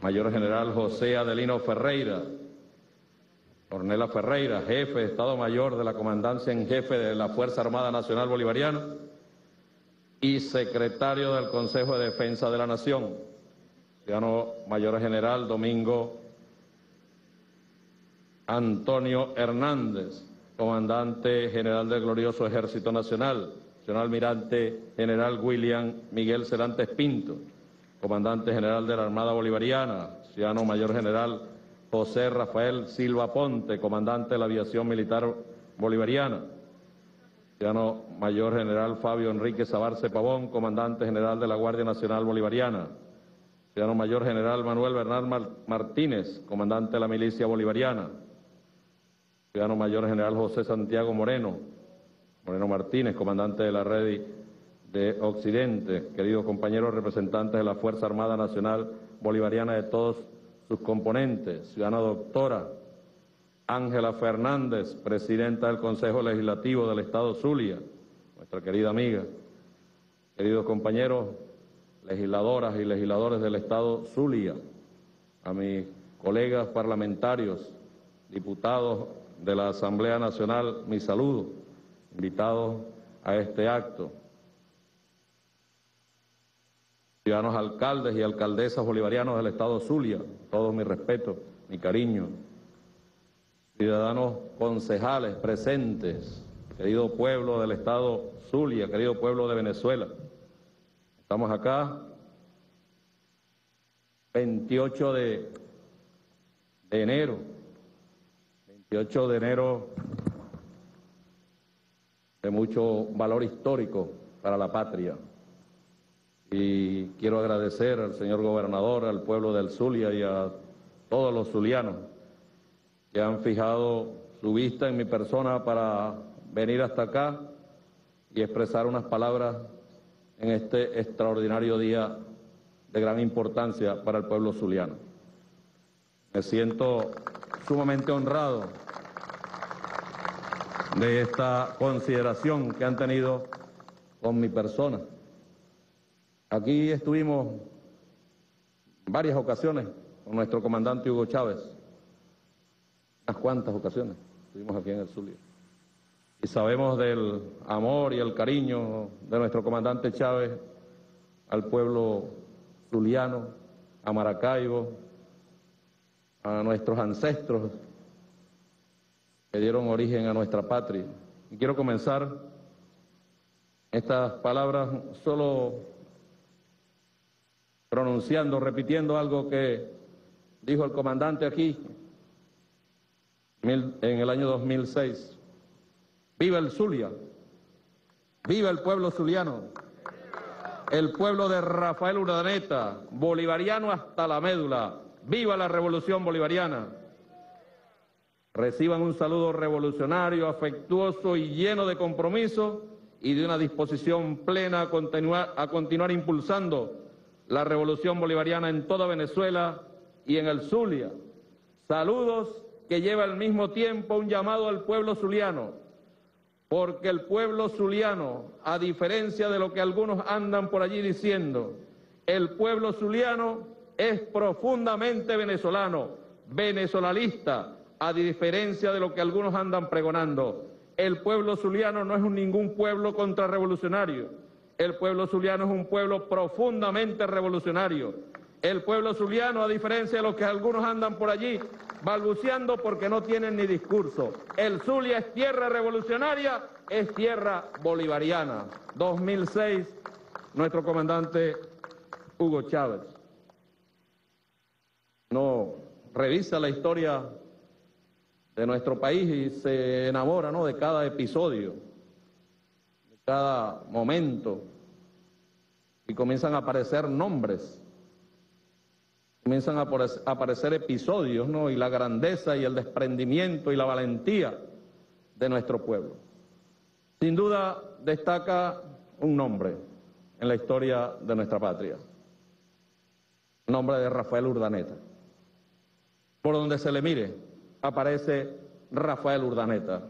Mayor General José Adelino Ferreira, Ornella Ferreira, jefe de Estado Mayor de la Comandancia en Jefe de la Fuerza Armada Nacional Bolivariana y secretario del Consejo de Defensa de la Nación, ciudadano mayor general Domingo Antonio Hernández, comandante general del glorioso Ejército Nacional, señor almirante general William Miguel Cerantes Pinto, comandante general de la Armada Bolivariana, ciudadano mayor general José Rafael Silva Ponte, comandante de la aviación militar bolivariana, ciudadano mayor general Fabio Enrique Sabarce Pavón, comandante general de la Guardia Nacional Bolivariana, ciudadano mayor general Manuel Bernal Martínez, comandante de la milicia bolivariana, ciudadano mayor general José Santiago Moreno, Moreno Martínez, comandante de la red de Occidente, queridos compañeros representantes de la Fuerza Armada Nacional Bolivariana de todos sus componentes, ciudadana doctora Ángela Fernández, presidenta del Consejo Legislativo del Estado Zulia, nuestra querida amiga, queridos compañeros legisladoras y legisladores del Estado Zulia, a mis colegas parlamentarios, diputados de la Asamblea Nacional, mi saludo, invitados a este acto. ciudadanos alcaldes y alcaldesas bolivarianos del Estado Zulia, todos mi respeto, mi cariño, ciudadanos concejales presentes, querido pueblo del Estado Zulia, querido pueblo de Venezuela. Estamos acá, 28 de, de enero, 28 de enero de mucho valor histórico para la patria y quiero agradecer al señor gobernador, al pueblo del Zulia y a todos los zulianos que han fijado su vista en mi persona para venir hasta acá y expresar unas palabras en este extraordinario día de gran importancia para el pueblo zuliano. Me siento sumamente honrado de esta consideración que han tenido con mi persona. Aquí estuvimos varias ocasiones con nuestro comandante Hugo Chávez, unas cuantas ocasiones estuvimos aquí en el Zulia. Y sabemos del amor y el cariño de nuestro comandante Chávez al pueblo zuliano, a Maracaibo, a nuestros ancestros que dieron origen a nuestra patria. Y quiero comenzar estas palabras solo pronunciando, repitiendo algo que dijo el comandante aquí en el año 2006. Viva el Zulia, viva el pueblo zuliano, el pueblo de Rafael Urdaneta, bolivariano hasta la médula, viva la revolución bolivariana. Reciban un saludo revolucionario, afectuoso y lleno de compromiso y de una disposición plena a continuar, impulsando la revolución bolivariana en toda Venezuela y en el Zulia. Saludos que lleva al mismo tiempo un llamado al pueblo zuliano, porque el pueblo zuliano, a diferencia de lo que algunos andan por allí diciendo, el pueblo zuliano es profundamente venezolano, venezolalista, a diferencia de lo que algunos andan pregonando. El pueblo zuliano no es ningún pueblo contrarrevolucionario el pueblo zuliano es un pueblo profundamente revolucionario. El pueblo zuliano, a diferencia de los que algunos andan por allí balbuceando porque no tienen ni discurso. El Zulia es tierra revolucionaria, es tierra bolivariana. 2006, nuestro comandante Hugo Chávez. No revisa la historia de nuestro país y se enamora ¿no? de cada episodio cada momento y comienzan a aparecer nombres, comienzan a aparecer episodios, ¿no? Y la grandeza y el desprendimiento y la valentía de nuestro pueblo. Sin duda destaca un nombre en la historia de nuestra patria, el nombre de Rafael Urdaneta. Por donde se le mire, aparece Rafael Urdaneta,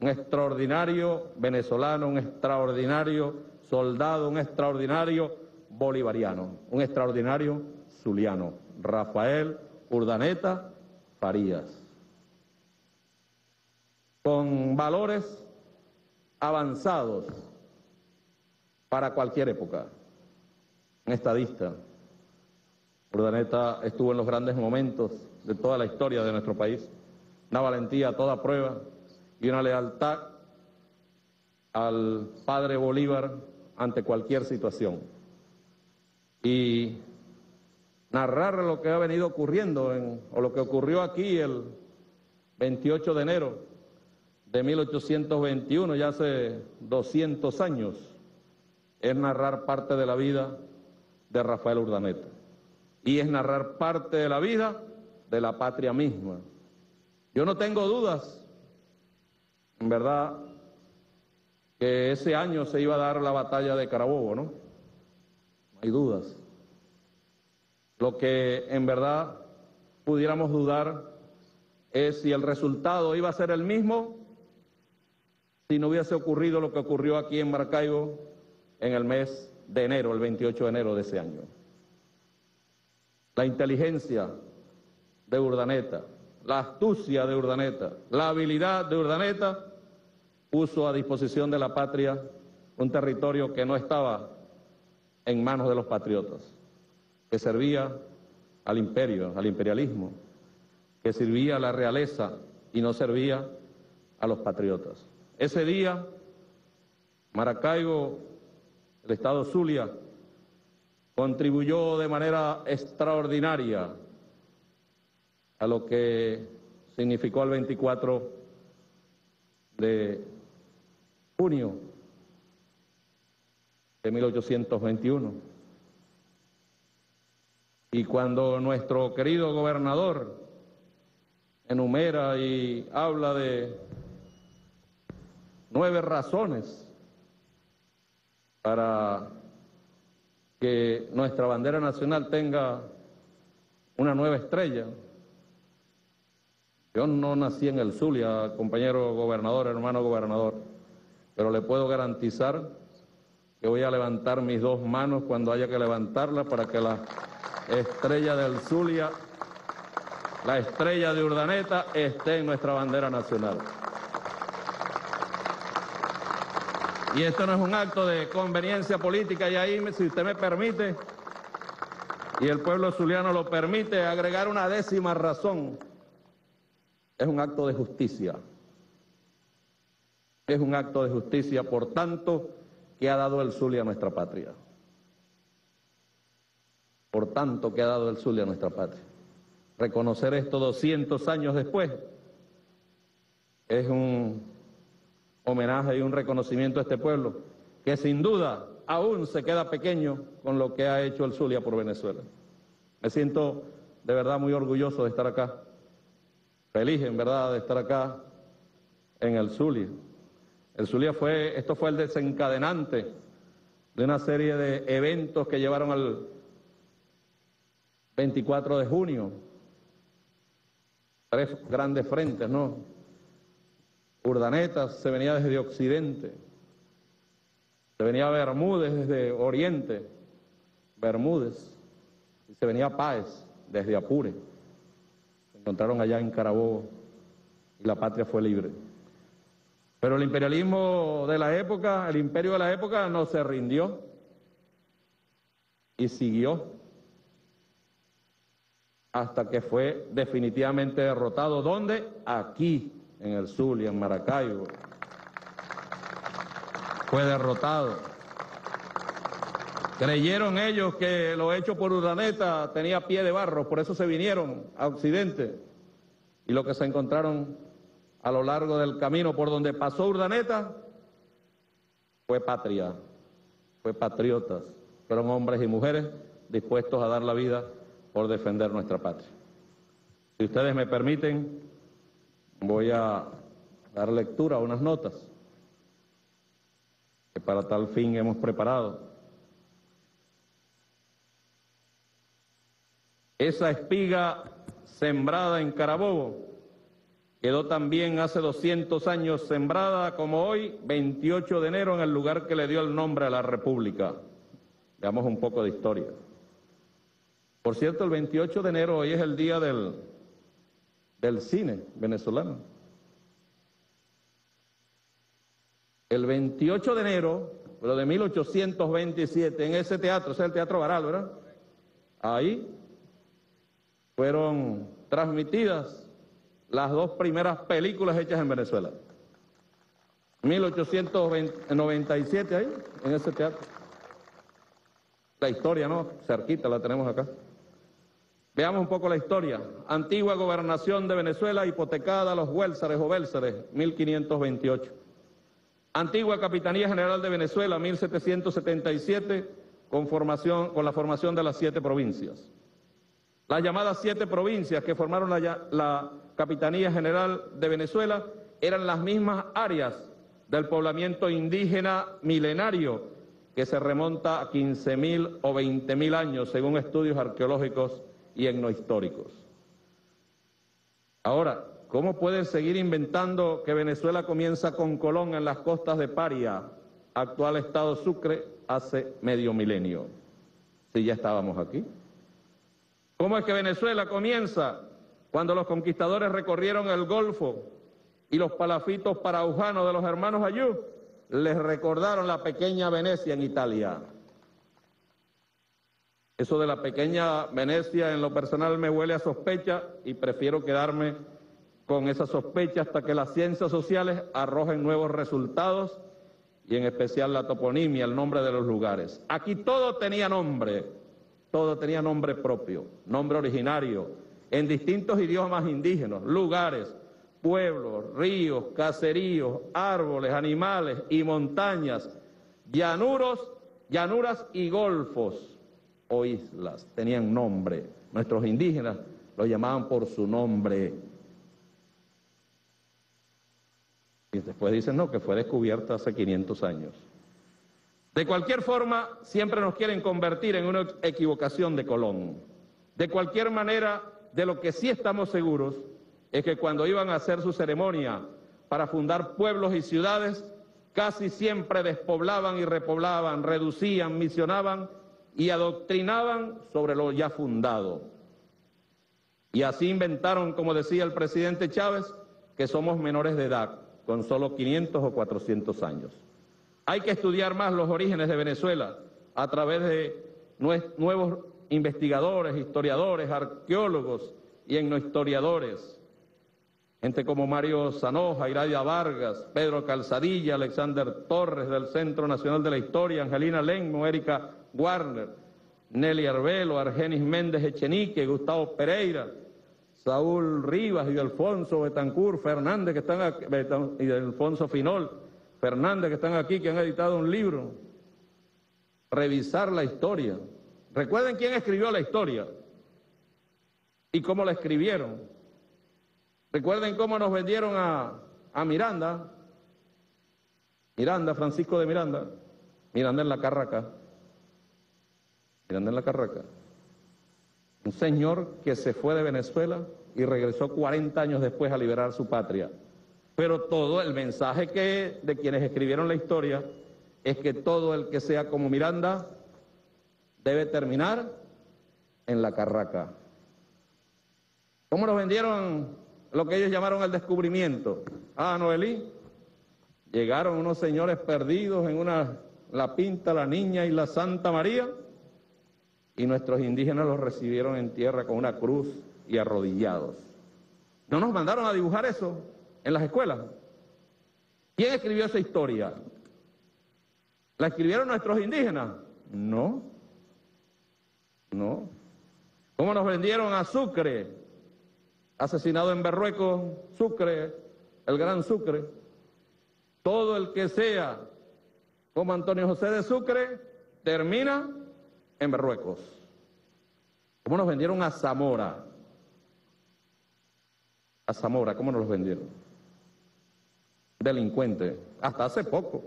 un extraordinario venezolano, un extraordinario soldado, un extraordinario bolivariano, un extraordinario zuliano, Rafael Urdaneta Farías. con valores avanzados para cualquier época. Un estadista. Urdaneta estuvo en los grandes momentos de toda la historia de nuestro país. Una valentía a toda prueba y una lealtad al padre Bolívar ante cualquier situación. Y narrar lo que ha venido ocurriendo en, o lo que ocurrió aquí el 28 de enero de 1821, ya hace 200 años, es narrar parte de la vida de Rafael Urdaneta. Y es narrar parte de la vida de la patria misma. Yo no tengo dudas, en verdad, que ese año se iba a dar la batalla de Carabobo, ¿no? No hay dudas. Lo que en verdad pudiéramos dudar es si el resultado iba a ser el mismo si no hubiese ocurrido lo que ocurrió aquí en Maracaibo en el mes de enero, el 28 de enero de ese año. La inteligencia de Urdaneta, la astucia de Urdaneta, la habilidad de Urdaneta puso a disposición de la patria un territorio que no estaba en manos de los patriotas, que servía al imperio, al imperialismo, que servía a la realeza y no servía a los patriotas. Ese día, Maracaibo, el estado Zulia, contribuyó de manera extraordinaria a lo que significó el 24 de junio de 1821. Y cuando nuestro querido gobernador enumera y habla de nueve razones para que nuestra bandera nacional tenga una nueva estrella. Yo no nací en el Zulia, compañero gobernador, hermano gobernador, pero le puedo garantizar que voy a levantar mis dos manos cuando haya que levantarlas para que la estrella del Zulia, la estrella de Urdaneta, esté en nuestra bandera nacional. Y esto no es un acto de conveniencia política y ahí, si usted me permite, y el pueblo zuliano lo permite, agregar una décima razón. Es un acto de justicia. Es un acto de justicia por tanto que ha dado el Zulia a nuestra patria. Por tanto que ha dado el Zulia a nuestra patria. Reconocer esto 200 años después es un homenaje y un reconocimiento a este pueblo, que sin duda aún se queda pequeño con lo que ha hecho el Zulia por Venezuela. Me siento de verdad muy orgulloso de estar acá, feliz en verdad de estar acá en el Zulia. El Zulia fue, esto fue el desencadenante de una serie de eventos que llevaron al 24 de junio, tres grandes frentes, ¿no? Urdaneta se venía desde Occidente, se venía Bermúdez desde Oriente, Bermúdez, y se venía Páez desde Apure. Encontraron allá en Carabobo y la patria fue libre. Pero el imperialismo de la época, el imperio de la época no se rindió y siguió hasta que fue definitivamente derrotado. ¿Dónde? Aquí, en el Zulia, en Maracaibo. Fue derrotado. Creyeron ellos que lo hecho por Urdaneta tenía pie de barro, por eso se vinieron a Occidente. Y lo que se encontraron a lo largo del camino por donde pasó Urdaneta fue patria, fue patriotas, fueron hombres y mujeres dispuestos a dar la vida por defender nuestra patria. Si ustedes me permiten, voy a dar lectura a unas notas que para tal fin hemos preparado. Esa espiga sembrada en Carabobo quedó también hace 200 años sembrada como hoy, 28 de enero, en el lugar que le dio el nombre a la República. Veamos un poco de historia. Por cierto, el 28 de enero hoy es el día del del cine venezolano. el 28 de enero, pero de 1827, en ese teatro, ese es el Teatro Baral, ¿verdad? Ahí fueron transmitidas las dos primeras películas hechas en Venezuela. 1897 ahí, en ese teatro. La historia, ¿no? Cerquita la tenemos acá. Veamos un poco la historia. Antigua gobernación de Venezuela hipotecada a los Huélzares o Bélzares, 1528. Antigua Capitanía General de Venezuela, 1777, con, formación, con la formación de las siete provincias. Las llamadas siete provincias que formaron la, la Capitanía General de Venezuela eran las mismas áreas del poblamiento indígena milenario que se remonta a 15.000 o 20.000 años, según estudios arqueológicos y etnohistóricos. Ahora, ¿cómo pueden seguir inventando que Venezuela comienza con Colón en las costas de Paria, actual estado Sucre, hace medio milenio? Si ya estábamos aquí. ¿Cómo es que Venezuela comienza cuando los conquistadores recorrieron el Golfo y los palafitos paraujanos de los hermanos Ayú les recordaron la pequeña Venecia en Italia. Eso de la pequeña Venecia en lo personal me huele a sospecha y prefiero quedarme con esa sospecha hasta que las ciencias sociales arrojen nuevos resultados y en especial la toponimia, el nombre de los lugares. Aquí todo tenía nombre, todo tenía nombre propio, nombre originario, en distintos idiomas indígenas, lugares, pueblos, ríos, caseríos, árboles, animales y montañas, llanuros, llanuras y golfos o islas. Tenían nombre. Nuestros indígenas lo llamaban por su nombre. Y después dicen, no, que fue descubierta hace 500 años. De cualquier forma, siempre nos quieren convertir en una equivocación de Colón. De cualquier manera, de lo que sí estamos seguros es que cuando iban a hacer su ceremonia para fundar pueblos y ciudades, casi siempre despoblaban y repoblaban, reducían, misionaban y adoctrinaban sobre lo ya fundado. Y así inventaron, como decía el presidente Chávez, que somos menores de edad, con solo 500 o 400 años. Hay que estudiar más los orígenes de Venezuela a través de nuevos investigadores, historiadores, arqueólogos y etnohistoriadores Gente como Mario Zanoja, Iradia Vargas, Pedro Calzadilla, Alexander Torres del Centro Nacional de la Historia, Angelina Lenmo, Erika Warner, Nelly Arbelo, Argenis Méndez Echenique, Gustavo Pereira, Saúl Rivas y Alfonso Betancourt Fernández, que están aquí, y Alfonso Finol, Fernández, que están aquí, que han editado un libro. Revisar la historia. Recuerden quién escribió la historia y cómo la escribieron. Recuerden cómo nos vendieron a, a Miranda, Miranda, Francisco de Miranda, Miranda en la Carraca, Miranda en la Carraca, un señor que se fue de Venezuela y regresó 40 años después a liberar su patria. Pero todo el mensaje que de quienes escribieron la historia es que todo el que sea como Miranda debe terminar en la Carraca. ¿Cómo nos vendieron lo que ellos llamaron el descubrimiento. Ah, Noelí, llegaron unos señores perdidos en una, la Pinta, la Niña y la Santa María, y nuestros indígenas los recibieron en tierra con una cruz y arrodillados. ¿No nos mandaron a dibujar eso en las escuelas? ¿Quién escribió esa historia? ¿La escribieron nuestros indígenas? No. No. ¿Cómo nos vendieron a Sucre? asesinado en Berruecos, Sucre, el gran Sucre. Todo el que sea como Antonio José de Sucre termina en Berruecos. ¿Cómo nos vendieron a Zamora? A Zamora, ¿cómo nos los vendieron? Delincuente, hasta hace poco.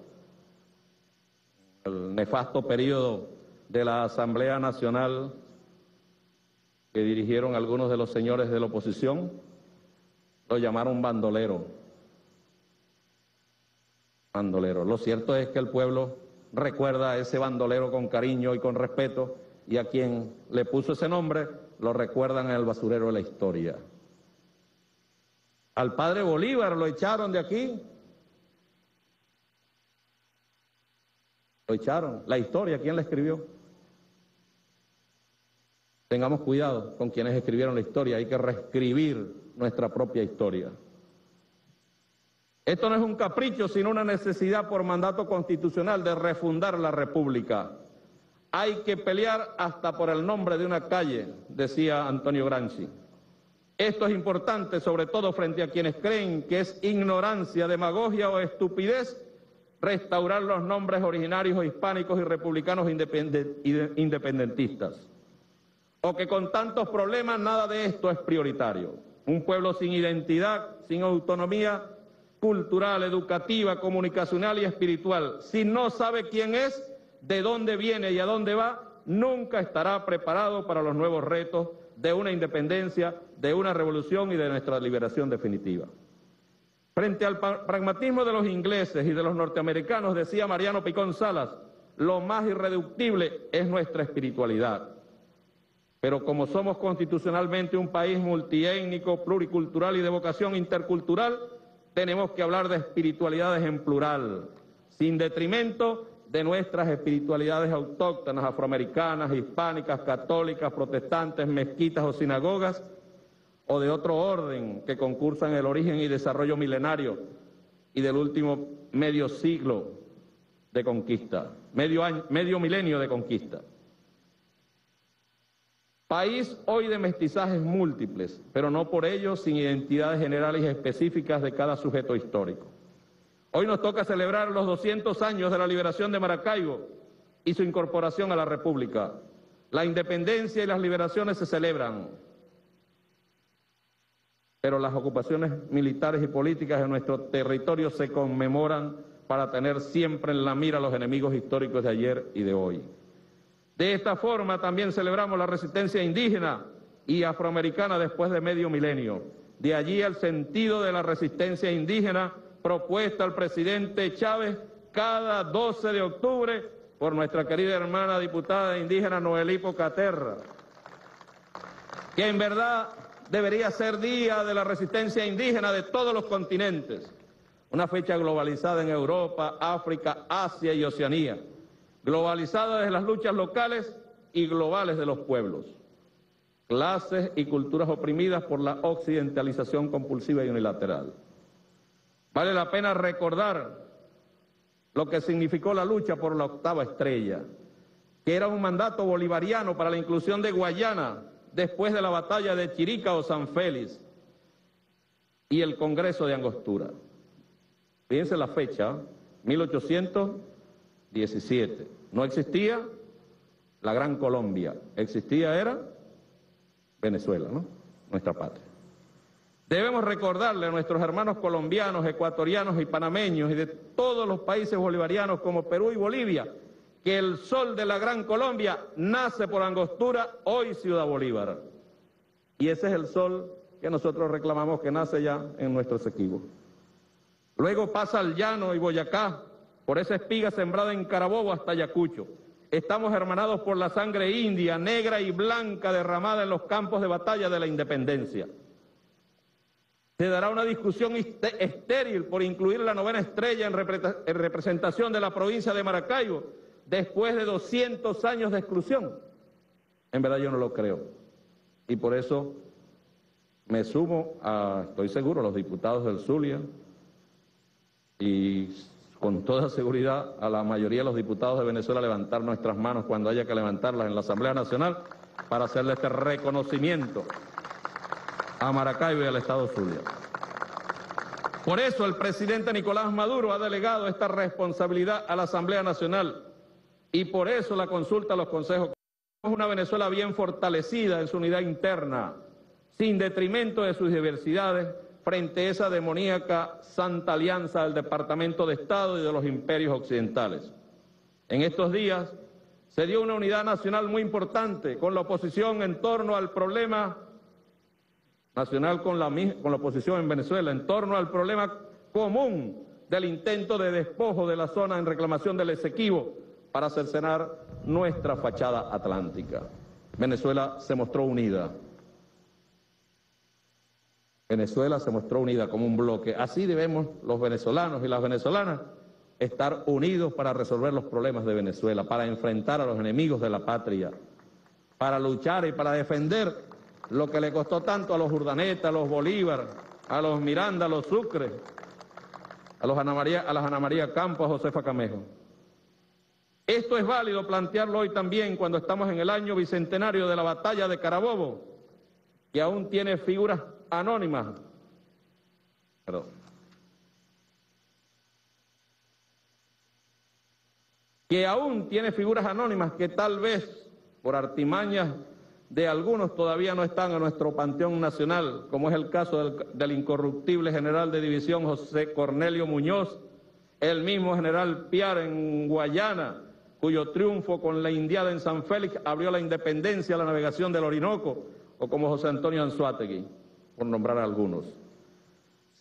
El nefasto periodo de la Asamblea Nacional que dirigieron algunos de los señores de la oposición, lo llamaron bandolero. Bandolero. Lo cierto es que el pueblo recuerda a ese bandolero con cariño y con respeto y a quien le puso ese nombre lo recuerdan en el basurero de la historia. Al padre Bolívar lo echaron de aquí Lo echaron. La historia, ¿quién la escribió? Tengamos cuidado con quienes escribieron la historia, hay que reescribir nuestra propia historia. Esto no es un capricho, sino una necesidad por mandato constitucional de refundar la República. Hay que pelear hasta por el nombre de una calle, decía Antonio Gramsci. Esto es importante, sobre todo frente a quienes creen que es ignorancia, demagogia o estupidez restaurar los nombres originarios hispánicos y republicanos independentistas. O que con tantos problemas nada de esto es prioritario. Un pueblo sin identidad, sin autonomía cultural, educativa, comunicacional y espiritual, si no sabe quién es, de dónde viene y a dónde va, nunca estará preparado para los nuevos retos de una independencia, de una revolución y de nuestra liberación definitiva. Frente al pragmatismo de los ingleses y de los norteamericanos, decía Mariano Picón Salas, lo más irreductible es nuestra espiritualidad. Pero como somos constitucionalmente un país multiétnico, pluricultural y de vocación intercultural, tenemos que hablar de espiritualidades en plural, sin detrimento de nuestras espiritualidades autóctonas, afroamericanas, hispánicas, católicas, protestantes, mezquitas o sinagogas, o de otro orden que concursan el origen y desarrollo milenario y del último medio siglo de conquista, medio, año, medio milenio de conquista. País hoy de mestizajes múltiples, pero no por ello sin identidades generales específicas de cada sujeto histórico. Hoy nos toca celebrar los 200 años de la liberación de Maracaibo y su incorporación a la República. La independencia y las liberaciones se celebran, pero las ocupaciones militares y políticas de nuestro territorio se conmemoran para tener siempre en la mira a los enemigos históricos de ayer y de hoy. De esta forma también celebramos la resistencia indígena y afroamericana después de medio milenio. De allí el sentido de la resistencia indígena propuesta al presidente Chávez cada 12 de octubre por nuestra querida hermana diputada indígena Noelipo Caterra, que en verdad debería ser Día de la Resistencia Indígena de todos los continentes, una fecha globalizada en Europa, África, Asia y Oceanía, globalizada desde las luchas locales y globales de los pueblos, clases y culturas oprimidas por la occidentalización compulsiva y unilateral. Vale la pena recordar lo que significó la lucha por la octava estrella, que era un mandato bolivariano para la inclusión de Guayana después de la batalla de Chirica o San Félix y el Congreso de Angostura. Fíjense la fecha, 1817. No existía la Gran Colombia, existía era Venezuela, ¿no? Nuestra patria. Debemos recordarle a nuestros hermanos colombianos, ecuatorianos y panameños y de todos los países bolivarianos como Perú y Bolivia que el sol de la Gran Colombia nace por Angostura, hoy Ciudad Bolívar. Y ese es el sol que nosotros reclamamos que nace ya en nuestro Esequibo. Luego pasa al llano y Boyacá, por esa espiga sembrada en Carabobo hasta Ayacucho. Estamos hermanados por la sangre india, negra y blanca derramada en los campos de batalla de la independencia. Se dará una discusión estéril por incluir la novena estrella en, representación de la provincia de Maracaibo después de 200 años de exclusión. En verdad yo no lo creo. Y por eso me sumo a, estoy seguro, a los diputados del Zulia y con toda seguridad a la mayoría de los diputados de Venezuela levantar nuestras manos cuando haya que levantarlas en la Asamblea Nacional para hacerle este reconocimiento a Maracaibo y al Estado Zulia. Por eso el presidente Nicolás Maduro ha delegado esta responsabilidad a la Asamblea Nacional y por eso la consulta a los consejos. Una Venezuela bien fortalecida en su unidad interna, sin detrimento de sus diversidades, frente a esa demoníaca santa alianza del Departamento de Estado y de los imperios occidentales. En estos días se dio una unidad nacional muy importante con la oposición en torno al problema nacional con la, con la oposición en Venezuela en torno al problema común del intento de despojo de la zona en reclamación del Esequibo para cercenar nuestra fachada atlántica. Venezuela se mostró unida. Venezuela se mostró unida como un bloque. Así debemos los venezolanos y las venezolanas estar unidos para resolver los problemas de Venezuela, para enfrentar a los enemigos de la patria, para luchar y para defender lo que le costó tanto a los Urdaneta, a los Bolívar, a los Miranda, a los Sucre, a, los Ana María, a las Ana María Campos, a Josefa Camejo. Esto es válido plantearlo hoy también cuando estamos en el año bicentenario de la batalla de Carabobo, que aún tiene figuras anónimas. Perdón. Que aún tiene figuras anónimas que tal vez por artimañas de algunos todavía no están en nuestro panteón nacional, como es el caso del, del, incorruptible general de división José Cornelio Muñoz, el mismo general Piar en Guayana, cuyo triunfo con la indiada en San Félix abrió la independencia a la navegación del Orinoco, o como José Antonio Anzuategui, por nombrar a algunos.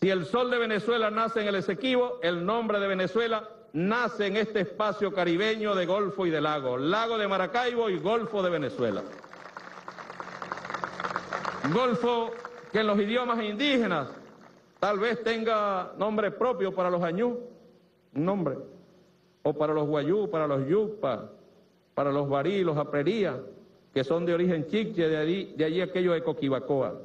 Si el sol de Venezuela nace en el Esequibo, el nombre de Venezuela nace en este espacio caribeño de Golfo y de Lago, Lago de Maracaibo y Golfo de Venezuela. Golfo que en los idiomas indígenas tal vez tenga nombre propio para los añú, nombre, o para los guayú, para los yupa, para los barí, los aprería, que son de origen chiche, de allí, de allí aquello de Coquibacoa.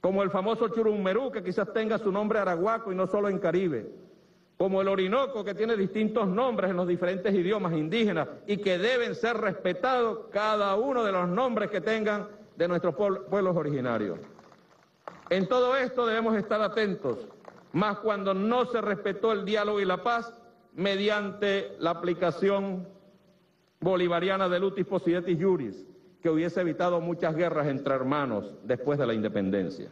Como el famoso Churummerú, que quizás tenga su nombre arahuaco y no solo en Caribe. Como el Orinoco, que tiene distintos nombres en los diferentes idiomas indígenas y que deben ser respetados cada uno de los nombres que tengan de nuestros pueblos originarios. En todo esto debemos estar atentos, más cuando no se respetó el diálogo y la paz mediante la aplicación bolivariana de lutis possidetis juris, que hubiese evitado muchas guerras entre hermanos después de la independencia.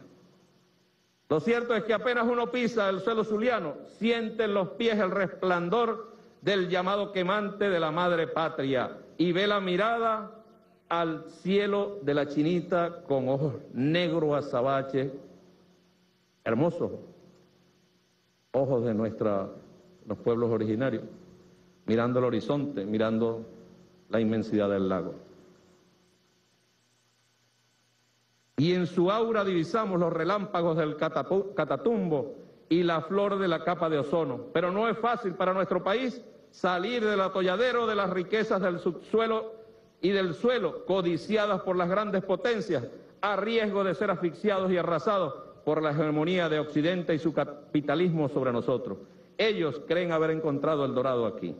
Lo cierto es que apenas uno pisa el suelo zuliano, siente en los pies el resplandor del llamado quemante de la madre patria y ve la mirada al cielo de la chinita con ojos negro azabache, hermosos ojos de nuestra, los pueblos originarios, mirando el horizonte, mirando la inmensidad del lago. Y en su aura divisamos los relámpagos del catatumbo y la flor de la capa de ozono. Pero no es fácil para nuestro país salir del atolladero de las riquezas del subsuelo y del suelo, codiciadas por las grandes potencias, a riesgo de ser asfixiados y arrasados por la hegemonía de Occidente y su capitalismo sobre nosotros. Ellos creen haber encontrado el dorado aquí.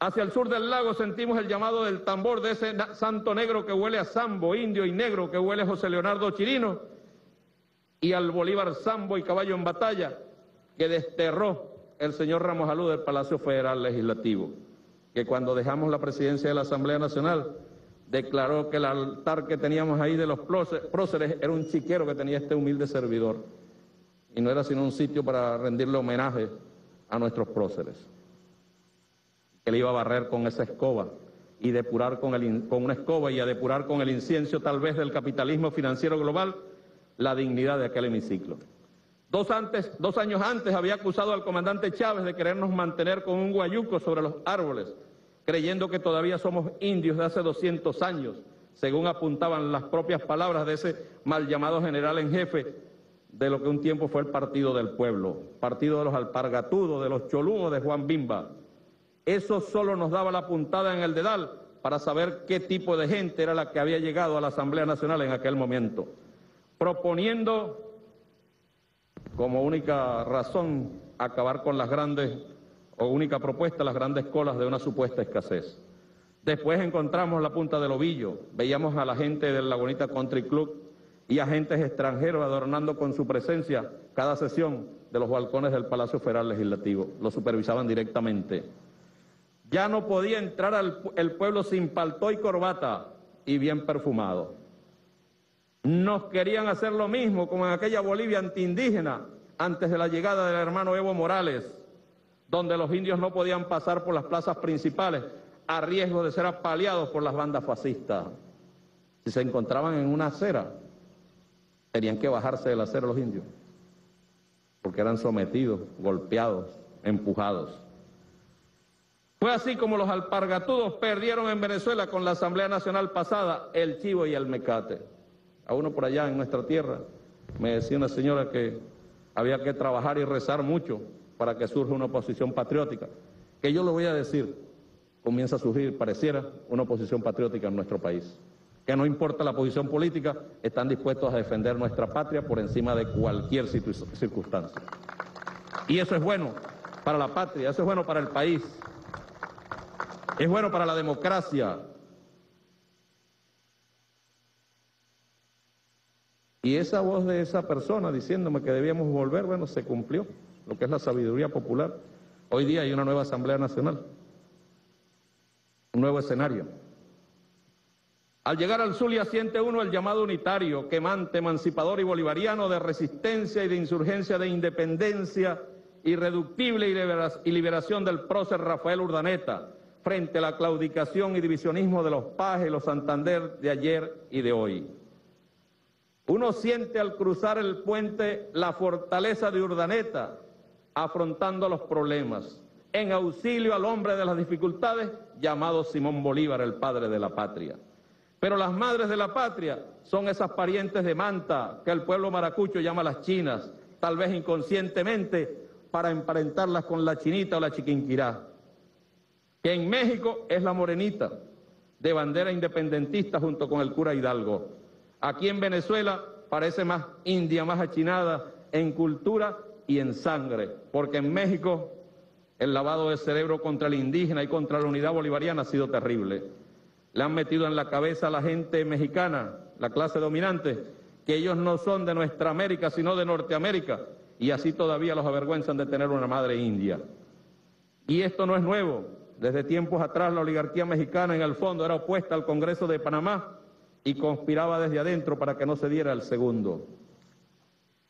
Hacia el sur del lago sentimos el llamado del tambor de ese santo negro que huele a sambo, indio y negro que huele a José Leonardo Chirino, y al Bolívar sambo y caballo en batalla que desterró el señor Ramos Alú del Palacio Federal Legislativo que cuando dejamos la presidencia de la Asamblea Nacional declaró que el altar que teníamos ahí de los próceres era un chiquero que tenía este humilde servidor y no era sino un sitio para rendirle homenaje a nuestros próceres. Le iba a barrer con esa escoba y depurar con, el, con una escoba y a depurar con el incienso tal vez del capitalismo financiero global la dignidad de aquel hemiciclo. Dos, antes, dos años antes había acusado al comandante Chávez de querernos mantener con un guayuco sobre los árboles, creyendo que todavía somos indios de hace 200 años, según apuntaban las propias palabras de ese mal llamado general en jefe de lo que un tiempo fue el Partido del Pueblo, Partido de los Alpargatudos, de los Cholumos, de Juan Bimba. Eso solo nos daba la puntada en el dedal para saber qué tipo de gente era la que había llegado a la Asamblea Nacional en aquel momento, proponiendo como única razón acabar con las grandes, o única propuesta, las grandes colas de una supuesta escasez. Después encontramos la punta del ovillo, veíamos a la gente del Lagunita Country Club y agentes extranjeros adornando con su presencia cada sesión de los balcones del Palacio Federal Legislativo, lo supervisaban directamente. Ya no podía entrar al, el pueblo sin paltó y corbata y bien perfumado. Nos querían hacer lo mismo como en aquella Bolivia antiindígena antes de la llegada del hermano Evo Morales, donde los indios no podían pasar por las plazas principales a riesgo de ser apaleados por las bandas fascistas. Si se encontraban en una acera, tenían que bajarse de la acera los indios, porque eran sometidos, golpeados, empujados. Fue así como los alpargatudos perdieron en Venezuela con la Asamblea Nacional pasada el chivo y el mecate a uno por allá en nuestra tierra. Me decía una señora que había que trabajar y rezar mucho para que surja una oposición patriótica, que yo le voy a decir, comienza a surgir, pareciera, una oposición patriótica en nuestro país, que no importa la posición política, están dispuestos a defender nuestra patria por encima de cualquier circunstancia. Y eso es bueno para la patria, eso es bueno para el país, es bueno para la democracia. Y esa voz de esa persona diciéndome que debíamos volver, bueno, se cumplió, lo que es la sabiduría popular. Hoy día hay una nueva Asamblea Nacional, un nuevo escenario. Al llegar al Zulia siente uno el llamado unitario, quemante, emancipador y bolivariano de resistencia y de insurgencia de independencia irreductible y liberación del prócer Rafael Urdaneta frente a la claudicación y divisionismo de los Pajes y los Santander de ayer y de hoy. Uno siente al cruzar el puente la fortaleza de Urdaneta afrontando los problemas, en auxilio al hombre de las dificultades llamado Simón Bolívar, el padre de la patria. Pero las madres de la patria son esas parientes de Manta que el pueblo maracucho llama las chinas, tal vez inconscientemente para emparentarlas con la chinita o la chiquinquirá, que en México es la morenita, de bandera independentista junto con el cura Hidalgo. Aquí en Venezuela parece más india, más achinada en cultura y en sangre, porque en México el lavado de cerebro contra el indígena y contra la unidad bolivariana ha sido terrible. Le han metido en la cabeza a la gente mexicana, la clase dominante, que ellos no son de nuestra América, sino de Norteamérica, y así todavía los avergüenzan de tener una madre india. Y esto no es nuevo. Desde tiempos atrás la oligarquía mexicana en el fondo era opuesta al Congreso de Panamá y conspiraba desde adentro para que no se diera el segundo.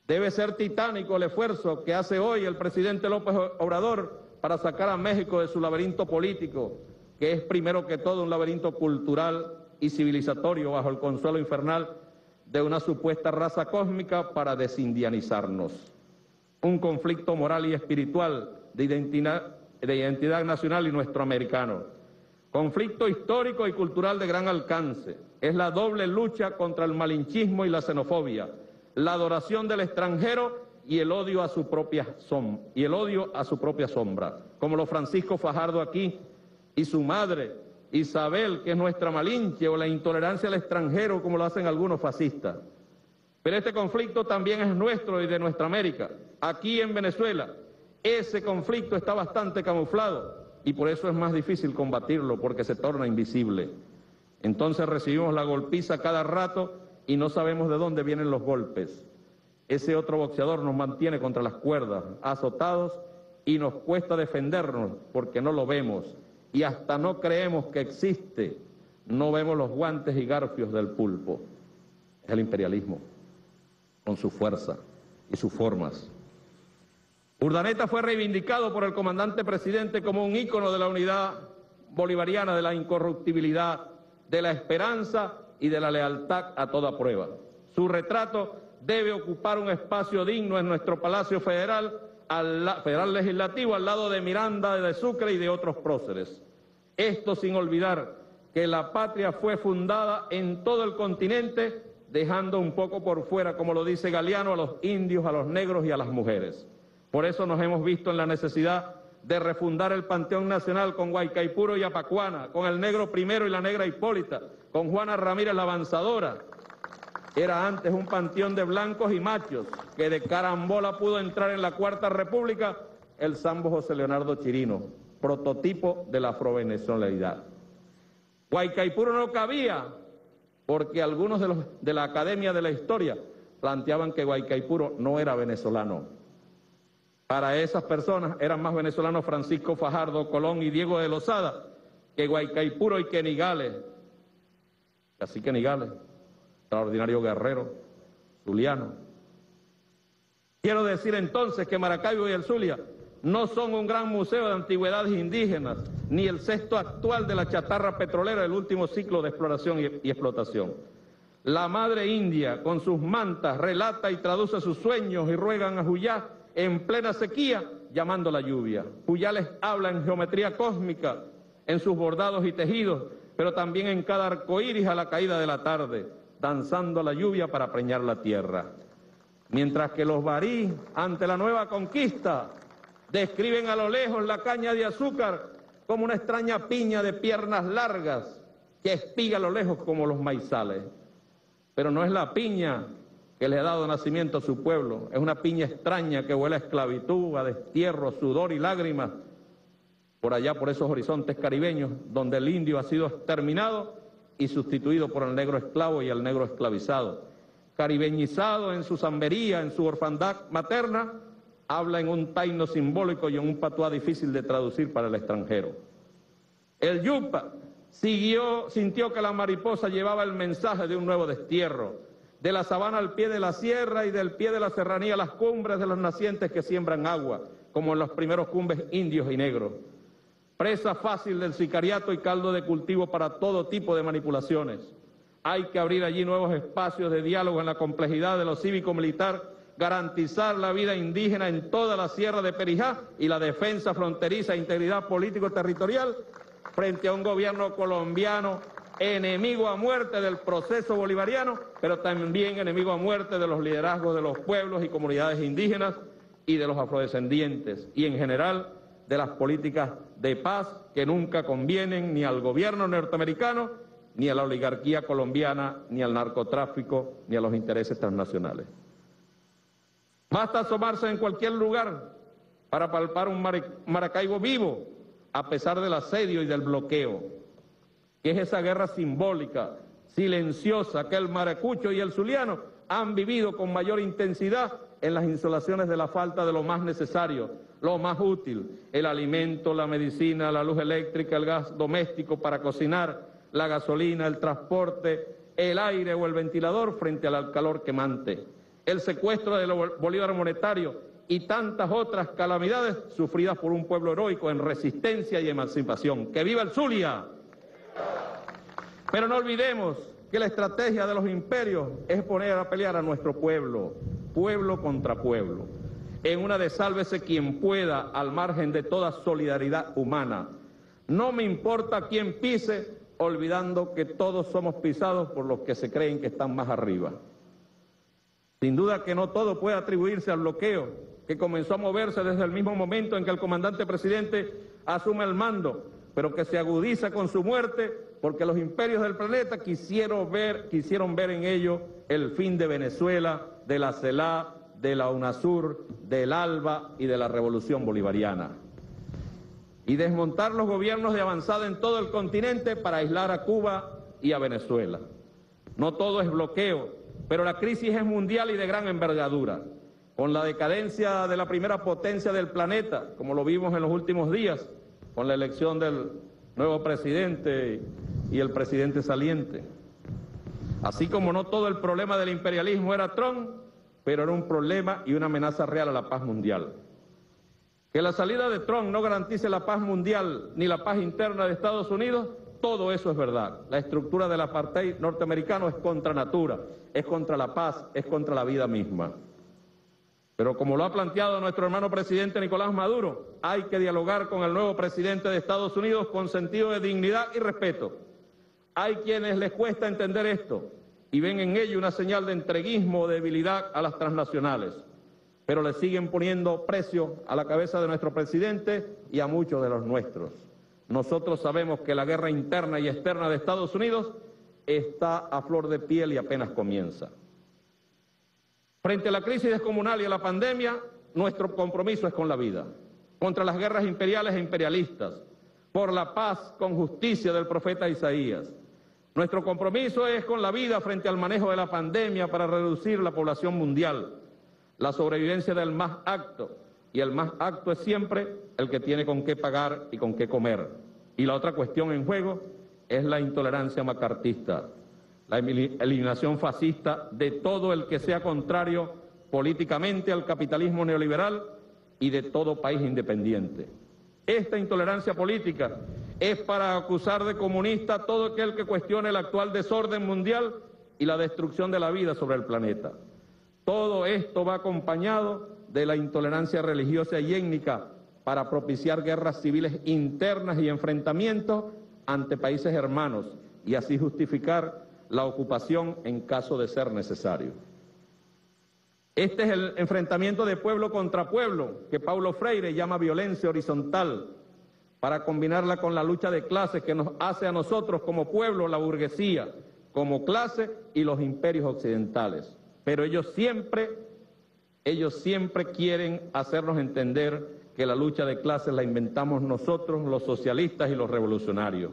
Debe ser titánico el esfuerzo que hace hoy el presidente López Obrador para sacar a México de su laberinto político, que es primero que todo un laberinto cultural y civilizatorio bajo el consuelo infernal de una supuesta raza cósmica para desindianizarnos un conflicto moral y espiritual de identidad, de identidad nacional y nuestro americano. Conflicto histórico y cultural de gran alcance. Es la doble lucha contra el malinchismo y la xenofobia, la adoración del extranjero y el odio a su propia sombra, y el odio a su propia sombra, como lo Francisco Fajardo aquí y su madre Isabel, que es nuestra malinche, o la intolerancia al extranjero, como lo hacen algunos fascistas. Pero este conflicto también es nuestro y de nuestra América. Aquí en Venezuela, ese conflicto está bastante camuflado y por eso es más difícil combatirlo porque se torna invisible. Entonces recibimos la golpiza cada rato y no sabemos de dónde vienen los golpes. Ese otro boxeador nos mantiene contra las cuerdas, azotados y nos cuesta defendernos porque no lo vemos y hasta no creemos que existe, no vemos los guantes y garfios del pulpo. Es el imperialismo con su fuerza y sus formas. Urdaneta fue reivindicado por el comandante presidente como un ícono de la unidad bolivariana, de la incorruptibilidad, de la esperanza y de la lealtad a toda prueba. Su retrato debe ocupar un espacio digno en nuestro Palacio Federal, Federal Legislativo, al lado de Miranda de Sucre y de otros próceres. Esto sin olvidar que la patria fue fundada en todo el continente dejando un poco por fuera, como lo dice Galeano, a los indios, a los negros y a las mujeres. Por eso nos hemos visto en la necesidad de refundar el Panteón Nacional con Guaycaipuro y Apacuana, con el negro primero y la negra Hipólita, con Juana Ramírez la avanzadora. Era antes un panteón de blancos y machos, que de carambola pudo entrar en la Cuarta República el sambo José Leonardo Chirino, prototipo de la afrovenezolaridad. Guaycaipuro no cabía porque algunos de, los, de la Academia de la Historia planteaban que Guaycaipuro no era venezolano. Para esas personas eran más venezolanos Francisco Fajardo, Colón y Diego de Lozada que Guaycaipuro y que Nigales. Así que Nigales, extraordinario guerrero, zuliano. Quiero decir entonces que Maracaibo y el Zulia no son un gran museo de antigüedades indígenas, ni el sexto actual de la chatarra petrolera del último ciclo de exploración y, explotación. La madre india, con sus mantas, relata y traduce sus sueños y ruegan a Juyá en plena sequía, llamando la lluvia. Juyá les habla en geometría cósmica, en sus bordados y tejidos, pero también en cada arco iris a la caída de la tarde, danzando la lluvia para preñar la tierra. Mientras que los barí, ante la nueva conquista, Describen a lo lejos la caña de azúcar como una extraña piña de piernas largas que espiga a lo lejos como los maizales. Pero no es la piña que le ha dado nacimiento a su pueblo, es una piña extraña que huele a esclavitud, a destierro, sudor y lágrimas, por allá, por esos horizontes caribeños, donde el indio ha sido exterminado y sustituido por el negro esclavo y el negro esclavizado. Caribeñizado en su zambería, en su orfandad materna, habla en un taino simbólico y en un patuá difícil de traducir para el extranjero. El yupa sintió que la mariposa llevaba el mensaje de un nuevo destierro, de la sabana al pie de la sierra y del pie de la serranía a las cumbres de los nacientes que siembran agua, como en los primeros cumbres indios y negros. Presa fácil del sicariato y caldo de cultivo para todo tipo de manipulaciones. Hay que abrir allí nuevos espacios de diálogo en la complejidad de lo cívico-militar, garantizar la vida indígena en toda la sierra de Perijá y la defensa fronteriza e integridad político-territorial frente a un gobierno colombiano enemigo a muerte del proceso bolivariano, pero también enemigo a muerte de los liderazgos de los pueblos y comunidades indígenas y de los afrodescendientes, y en general de las políticas de paz que nunca convienen ni al gobierno norteamericano, ni a la oligarquía colombiana, ni al narcotráfico, ni a los intereses transnacionales. Basta asomarse en cualquier lugar para palpar un Maracaibo vivo, a pesar del asedio y del bloqueo, que es esa guerra simbólica, silenciosa, que el maracucho y el zuliano han vivido con mayor intensidad en las insolaciones de la falta de lo más necesario, lo más útil, el alimento, la medicina, la luz eléctrica, el gas doméstico para cocinar, la gasolina, el transporte, el aire o el ventilador frente al calor quemante, el secuestro del bolívar monetario y tantas otras calamidades sufridas por un pueblo heroico en resistencia y emancipación. ¡Que viva el Zulia! Pero no olvidemos que la estrategia de los imperios es poner a pelear a nuestro pueblo, pueblo contra pueblo, en una de sálvese quien pueda al margen de toda solidaridad humana. No me importa quién pise, olvidando que todos somos pisados por los que se creen que están más arriba. Sin duda que no todo puede atribuirse al bloqueo, que comenzó a moverse desde el mismo momento en que el comandante presidente asume el mando, pero que se agudiza con su muerte porque los imperios del planeta quisieron ver, quisieron ver en ello el fin de Venezuela, de la CELA, de la UNASUR, del ALBA y de la Revolución Bolivariana. Y desmontar los gobiernos de avanzada en todo el continente para aislar a Cuba y a Venezuela. No todo es bloqueo, pero la crisis es mundial y de gran envergadura. Con la decadencia de la primera potencia del planeta, como lo vimos en los últimos días, con la elección del nuevo presidente y el presidente saliente. Así como no todo el problema del imperialismo era Trump, pero era un problema y una amenaza real a la paz mundial. Que la salida de Trump no garantice la paz mundial ni la paz interna de Estados Unidos, todo eso es verdad. La estructura del apartheid norteamericano es contra natura, es contra la paz, es contra la vida misma. Pero como lo ha planteado nuestro hermano presidente Nicolás Maduro, hay que dialogar con el nuevo presidente de Estados Unidos con sentido de dignidad y respeto. Hay quienes les cuesta entender esto y ven en ello una señal de entreguismo o debilidad a las transnacionales, pero le siguen poniendo precio a la cabeza de nuestro presidente y a muchos de los nuestros. Nosotros sabemos que la guerra interna y externa de Estados Unidos está a flor de piel y apenas comienza. Frente a la crisis descomunal y a la pandemia, nuestro compromiso es con la vida, contra las guerras imperiales e imperialistas, por la paz con justicia del profeta Isaías. Nuestro compromiso es con la vida frente al manejo de la pandemia para reducir la población mundial, la sobrevivencia del más apto, y el más apto es siempre el que tiene con qué pagar y con qué comer. Y la otra cuestión en juego es la intolerancia macartista, la eliminación fascista de todo el que sea contrario políticamente al capitalismo neoliberal y de todo país independiente. Esta intolerancia política es para acusar de comunista todo aquel que cuestione el actual desorden mundial y la destrucción de la vida sobre el planeta. Todo esto va acompañado de la intolerancia religiosa y étnica para propiciar guerras civiles internas y enfrentamientos ante países hermanos y así justificar la ocupación en caso de ser necesario. Este es el enfrentamiento de pueblo contra pueblo, que Paulo Freire llama violencia horizontal, para combinarla con la lucha de clases que nos hace a nosotros como pueblo la burguesía, como clase y los imperios occidentales. Pero ellos siempre, ellos siempre quieren hacernos entender que la lucha de clases la inventamos nosotros, los socialistas y los revolucionarios.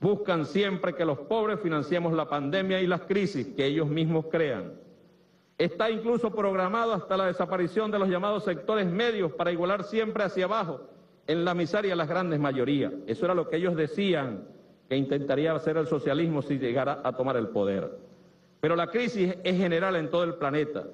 Buscan siempre que los pobres financiemos la pandemia y las crisis que ellos mismos crean. Está incluso programado hasta la desaparición de los llamados sectores medios para igualar siempre hacia abajo en la miseria las grandes mayorías. Eso era lo que ellos decían que intentaría hacer el socialismo si llegara a tomar el poder. Pero la crisis es general en todo el planeta,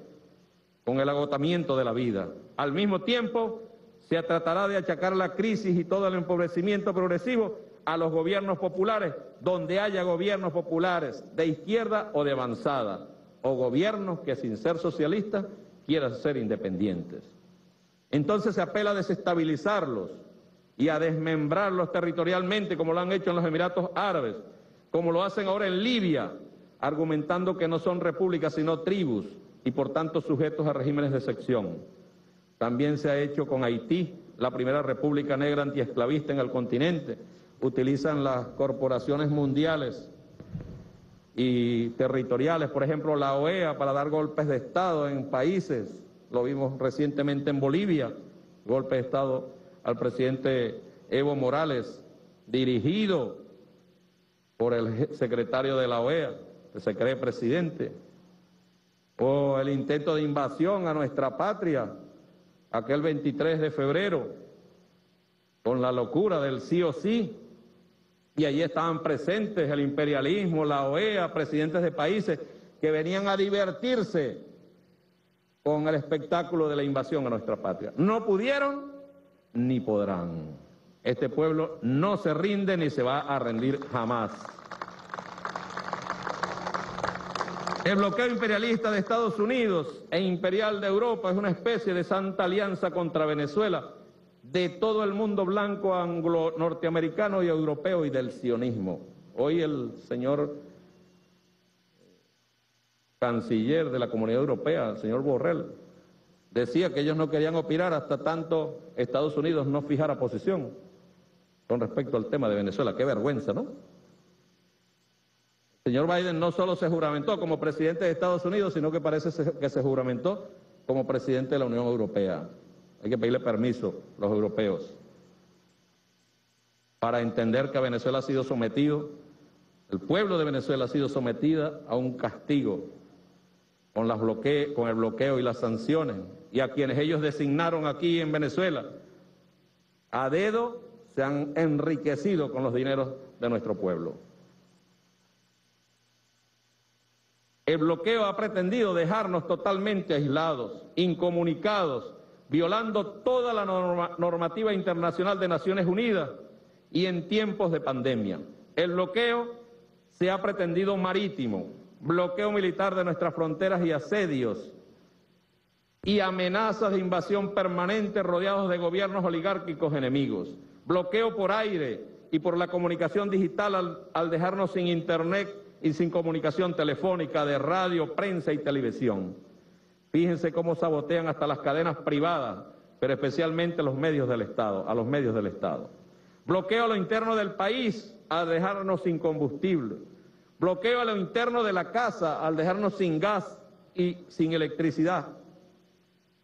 con el agotamiento de la vida. Al mismo tiempo, se tratará de achacar la crisis y todo el empobrecimiento progresivo a los gobiernos populares, donde haya gobiernos populares de izquierda o de avanzada, o gobiernos que sin ser socialistas quieran ser independientes. Entonces se apela a desestabilizarlos y a desmembrarlos territorialmente, como lo han hecho en los Emiratos Árabes, como lo hacen ahora en Libia, argumentando que no son repúblicas sino tribus y por tanto sujetos a regímenes de sección. También se ha hecho con Haití, la primera república negra antiesclavista en el continente. Utilizan las corporaciones mundiales y territoriales, por ejemplo la OEA, para dar golpes de Estado en países. Lo vimos recientemente en Bolivia, golpe de Estado al presidente Evo Morales, dirigido por el secretario de la OEA, que se cree presidente, o el intento de invasión a nuestra patria, aquel 23 de febrero, con la locura del sí o sí, y allí estaban presentes el imperialismo, la OEA, presidentes de países que venían a divertirse con el espectáculo de la invasión a nuestra patria. No pudieron ni podrán. Este pueblo no se rinde ni se va a rendir jamás. El bloqueo imperialista de Estados Unidos e imperial de Europa es una especie de santa alianza contra Venezuela de todo el mundo blanco, anglo, norteamericano y europeo y del sionismo. Hoy el señor canciller de la Comunidad Europea, el señor Borrell, decía que ellos no querían opinar hasta tanto Estados Unidos no fijara posición con respecto al tema de Venezuela. Qué vergüenza, ¿no? El señor Biden no solo se juramentó como presidente de Estados Unidos, sino que parece que se juramentó como presidente de la Unión Europea. Hay que pedirle permiso a los europeos para entender que Venezuela ha sido sometido, el pueblo de Venezuela ha sido sometida a un castigo con, las con el bloqueo y las sanciones. Y a quienes ellos designaron aquí en Venezuela, a dedo se han enriquecido con los dineros de nuestro pueblo. El bloqueo ha pretendido dejarnos totalmente aislados, incomunicados, violando toda la normativa internacional de Naciones Unidas y en tiempos de pandemia. El bloqueo se ha pretendido marítimo, bloqueo militar de nuestras fronteras y asedios y amenazas de invasión permanente rodeados de gobiernos oligárquicos enemigos, bloqueo por aire y por la comunicación digital al, al dejarnos sin Internet y sin comunicación telefónica, de radio, prensa y televisión. Fíjense cómo sabotean hasta las cadenas privadas, pero especialmente los medios del Estado, a los medios del Estado. Bloqueo a lo interno del país al dejarnos sin combustible. Bloqueo a lo interno de la casa al dejarnos sin gas y sin electricidad.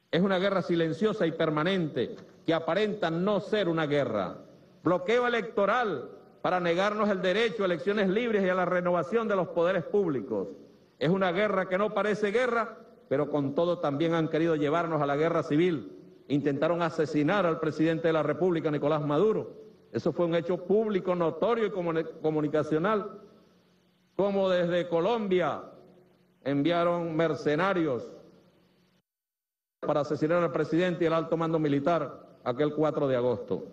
Es una guerra silenciosa y permanente que aparenta no ser una guerra. Bloqueo electoral para negarnos el derecho a elecciones libres y a la renovación de los poderes públicos. Es una guerra que no parece guerra, pero con todo también han querido llevarnos a la guerra civil. Intentaron asesinar al presidente de la República, Nicolás Maduro. Eso fue un hecho público, notorio y comunicacional. Como desde Colombia enviaron mercenarios para asesinar al presidente y al alto mando militar aquel 4 de agosto.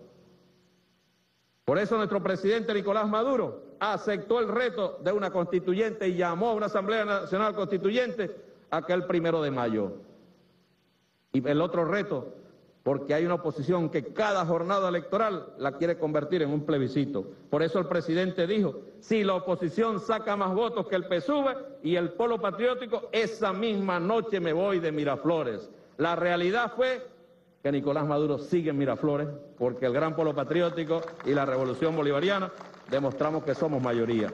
Por eso nuestro presidente Nicolás Maduro aceptó el reto de una constituyente y llamó a una Asamblea Nacional Constituyente aquel primero de mayo. Y el otro reto porque hay una oposición que cada jornada electoral la quiere convertir en un plebiscito. Por eso el presidente dijo, si la oposición saca más votos que el PSUV y el Polo Patriótico, esa misma noche me voy de Miraflores. La realidad fue que Nicolás Maduro sigue en Miraflores, porque el Gran Polo Patriótico y la Revolución Bolivariana demostramos que somos mayoría.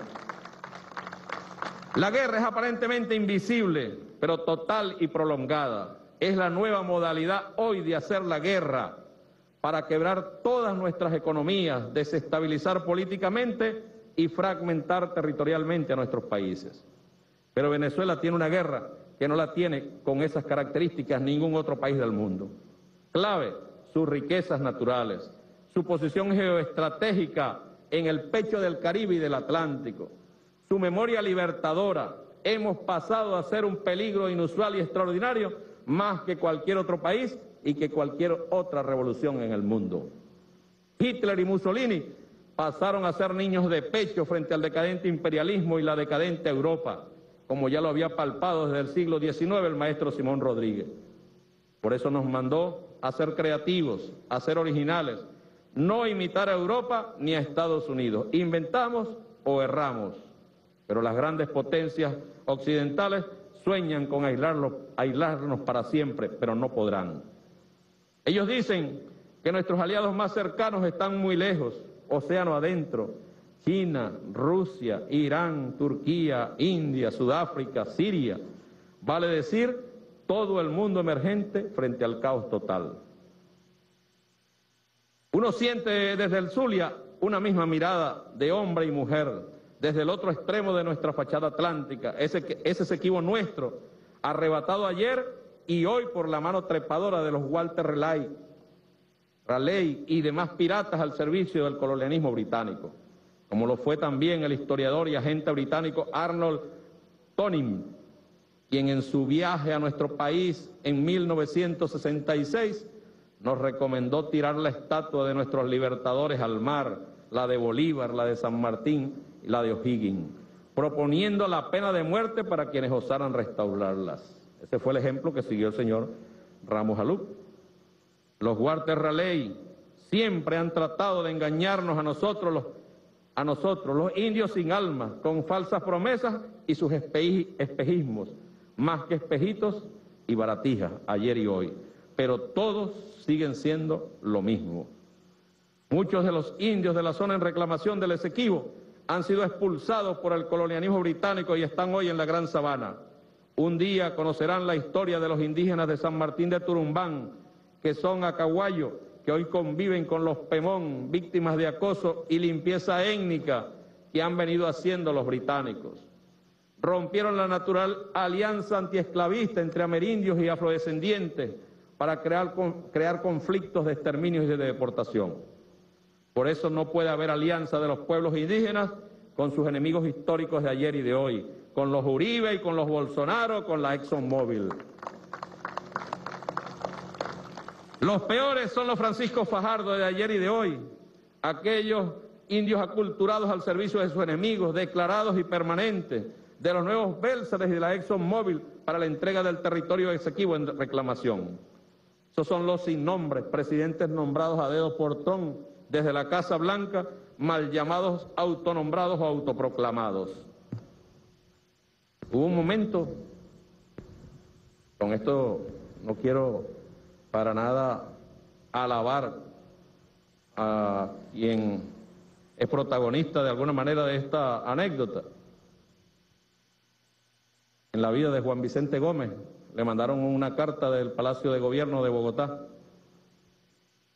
La guerra es aparentemente invisible, pero total y prolongada es la nueva modalidad hoy de hacer la guerra para quebrar todas nuestras economías, desestabilizar políticamente y fragmentar territorialmente a nuestros países. Pero Venezuela tiene una guerra que no la tiene con esas características ningún otro país del mundo. Clave, sus riquezas naturales, su posición geoestratégica en el pecho del Caribe y del Atlántico, su memoria libertadora. Hemos pasado a ser un peligro inusual y extraordinario más que cualquier otro país y que cualquier otra revolución en el mundo. Hitler y Mussolini pasaron a ser niños de pecho frente al decadente imperialismo y la decadente Europa, como ya lo había palpado desde el siglo XIX el maestro Simón Rodríguez. Por eso nos mandó a ser creativos, a ser originales, no imitar a Europa ni a Estados Unidos. Inventamos o erramos, pero las grandes potencias occidentales sueñan con aislarnos para siempre, pero no podrán. Ellos dicen que nuestros aliados más cercanos están muy lejos, océano adentro, China, Rusia, Irán, Turquía, India, Sudáfrica, Siria, vale decir todo el mundo emergente frente al caos total. Uno siente desde el Zulia una misma mirada de hombre y mujer, desde el otro extremo de nuestra fachada atlántica, ese, ese nuestro, arrebatado ayer y hoy por la mano trepadora de los Walter Raleigh, Raleigh y demás piratas al servicio del colonialismo británico, como lo fue también el historiador y agente británico Arnold Tonin, quien en su viaje a nuestro país en 1966 nos recomendó tirar la estatua de nuestros libertadores al mar, la de Bolívar, la de San Martín, y la de O'Higgins, proponiendo la pena de muerte para quienes osaran restaurarlas. Ese fue el ejemplo que siguió el señor Ramos Alup. Los Walter Raleigh siempre han tratado de engañarnos a nosotros, los, a nosotros, los indios sin alma, con falsas promesas y sus espejismos, más que espejitos y baratijas, ayer y hoy. Pero todos siguen siendo lo mismo. Muchos de los indios de la zona en reclamación del Esequibo han sido expulsados por el colonialismo británico y están hoy en la Gran Sabana. Un día conocerán la historia de los indígenas de San Martín de Turumbán, que son acahuayos, que hoy conviven con los Pemón, víctimas de acoso y limpieza étnica que han venido haciendo los británicos. Rompieron la natural alianza antiesclavista entre amerindios y afrodescendientes para crear conflictos de exterminio y de deportación. Por eso no puede haber alianza de los pueblos indígenas con sus enemigos históricos de ayer y de hoy, con los Uribe y con los Bolsonaro, con la ExxonMobil. Los peores son los Francisco Fajardo de ayer y de hoy, aquellos indios aculturados al servicio de sus enemigos, declarados y permanentes, de los nuevos Bélsares y de la ExxonMobil para la entrega del territorio exequivo en reclamación. Esos son los sin nombres, presidentes nombrados a dedo por Trump, desde la Casa Blanca, mal llamados autonombrados o autoproclamados. Hubo un momento, con esto no quiero para nada alabar a quien es protagonista de alguna manera de esta anécdota. En la vida de Juan Vicente Gómez le mandaron una carta del Palacio de Gobierno de Bogotá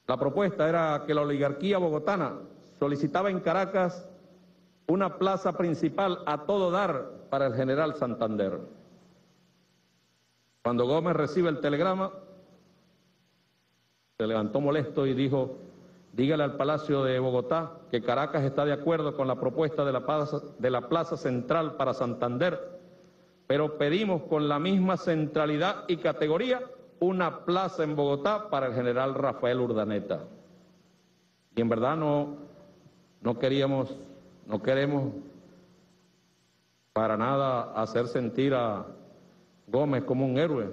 la propuesta era que la oligarquía bogotana solicitaba en Caracas una plaza principal a todo dar para el general Santander. Cuando Gómez recibe el telegrama, se levantó molesto y dijo, dígale al Palacio de Bogotá que Caracas está de acuerdo con la propuesta de la plaza, de la plaza central para Santander, pero pedimos con la misma centralidad y categoría una plaza en Bogotá para el general Rafael Urdaneta. Y en verdad no, no queríamos, no queremos para nada hacer sentir a Gómez como un héroe.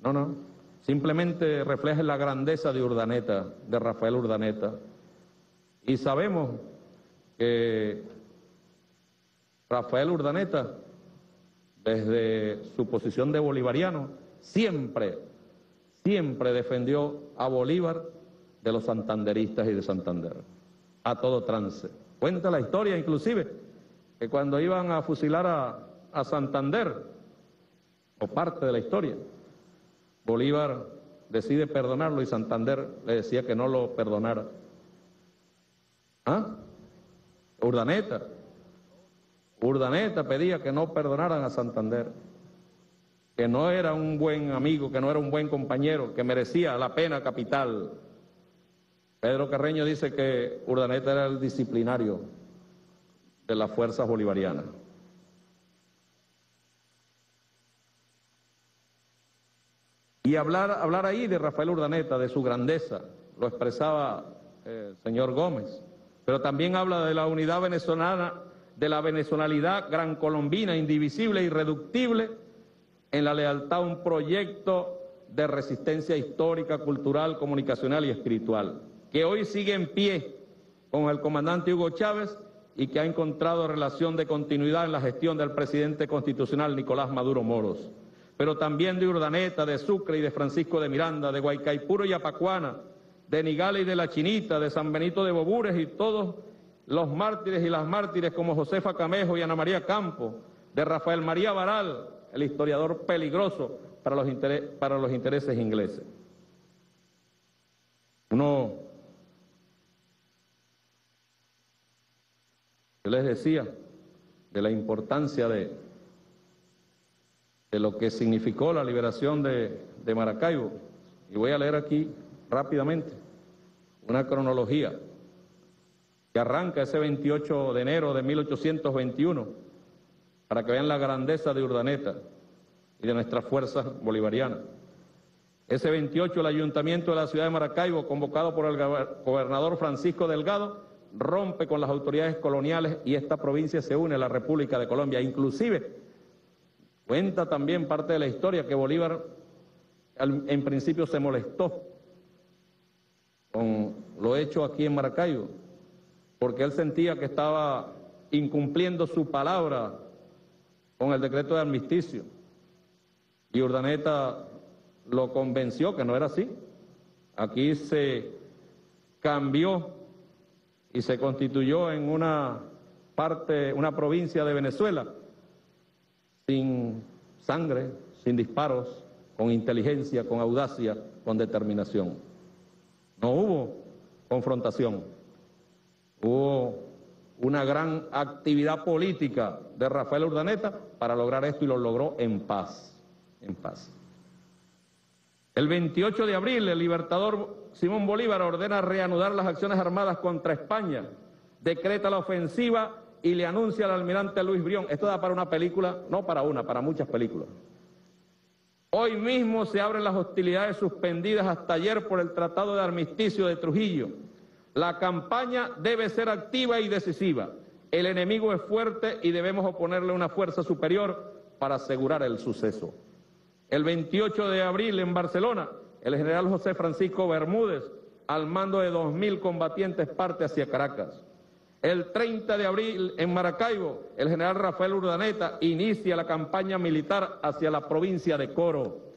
No, no. simplemente refleja la grandeza de Urdaneta, de Rafael Urdaneta. Y sabemos que Rafael Urdaneta, desde su posición de bolivariano, siempre, siempre defendió a Bolívar de los santanderistas y de Santander, a todo trance. Cuenta la historia inclusive que cuando iban a fusilar a, a Santander, o parte de la historia, Bolívar decide perdonarlo y Santander le decía que no lo perdonara. ¿Ah? Urdaneta. Urdaneta pedía que no perdonaran a Santander, que no era un buen amigo, que no era un buen compañero, que merecía la pena capital. Pedro Carreño dice que Urdaneta era el disciplinario de las fuerzas bolivarianas. Y hablar, hablar ahí de Rafael Urdaneta, de su grandeza, lo expresaba eh, el señor Gómez, pero también habla de la unidad venezolana, de la venezolanidad gran colombina, indivisible, irreductible, en la lealtad a un proyecto de resistencia histórica, cultural, comunicacional y espiritual, que hoy sigue en pie con el comandante Hugo Chávez y que ha encontrado relación de continuidad en la gestión del presidente constitucional Nicolás Maduro Moros pero también de Urdaneta, de Sucre y de Francisco de Miranda, de Guaycaipuro y Apacuana, de Nigala y de La Chinita, de San Benito de Bobures y todos los mártires y las mártires como Josefa Camejo y Ana María Campo, de Rafael María Baral, el historiador peligroso para los, para los intereses ingleses. Uno, yo les decía de la importancia de de lo que significó la liberación de, Maracaibo. Y voy a leer aquí rápidamente una cronología que arranca ese 28 de enero de 1821 para que vean la grandeza de Urdaneta y de nuestras fuerzas bolivarianas. Ese 28 el ayuntamiento de la ciudad de Maracaibo, convocado por el gobernador Francisco Delgado, rompe con las autoridades coloniales y esta provincia se une a la República de Colombia. Inclusive Cuenta también parte de la historia que Bolívar en principio se molestó con lo hecho aquí en Maracaibo, porque él sentía que estaba incumpliendo su palabra con el decreto de armisticio. Y Urdaneta lo convenció que no era así. Aquí se cambió y se constituyó en una parte, una provincia de Venezuela sin sangre, sin disparos, con inteligencia, con audacia, con determinación. No hubo confrontación, hubo una gran actividad política de Rafael Urdaneta para lograr esto y lo logró en paz, en paz. El 28 de abril, el libertador Simón Bolívar ordena reanudar las acciones armadas contra España, decreta la ofensiva y le anuncia al almirante Luis Brión, esto da para una película, no para una, para muchas películas. Hoy mismo se abren las hostilidades suspendidas hasta ayer por el Tratado de Armisticio de Trujillo. La campaña debe ser activa y decisiva. El enemigo es fuerte y debemos oponerle una fuerza superior para asegurar el suceso. El 28 de abril en Barcelona, el general José Francisco Bermúdez, al mando de 2.000 combatientes, parte hacia Caracas. El 30 de abril en Maracaibo, el general Rafael Urdaneta inicia la campaña militar hacia la provincia de Coro.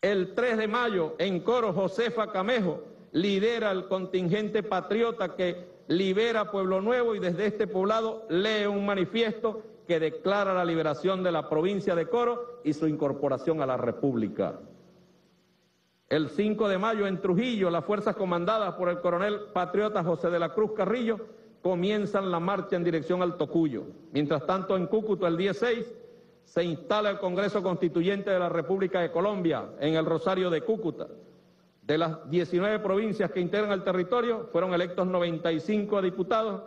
El 3 de mayo en Coro, Josefa Camejo lidera el contingente patriota que libera Pueblo Nuevo y desde este poblado lee un manifiesto que declara la liberación de la provincia de Coro y su incorporación a la República. El 5 de mayo en Trujillo, las fuerzas comandadas por el coronel patriota José de la Cruz Carrillo comienzan la marcha en dirección al Tocuyo. Mientras tanto, en Cúcuta, el 16, se instala el Congreso Constituyente de la República de Colombia en el Rosario de Cúcuta. De las 19 provincias que integran el territorio, fueron electos 95 diputados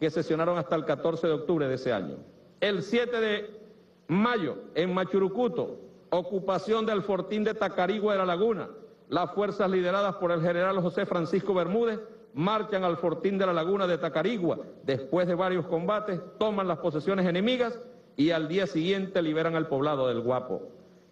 que sesionaron hasta el 14 de octubre de ese año. El 7 de mayo, en Machurucuto, ocupación del fortín de Tacarigua de la Laguna, las fuerzas lideradas por el general José Francisco Bermúdez marchan al fortín de la laguna de Tacarigua. Después de varios combates, toman las posesiones enemigas y al día siguiente liberan al poblado del Guapo.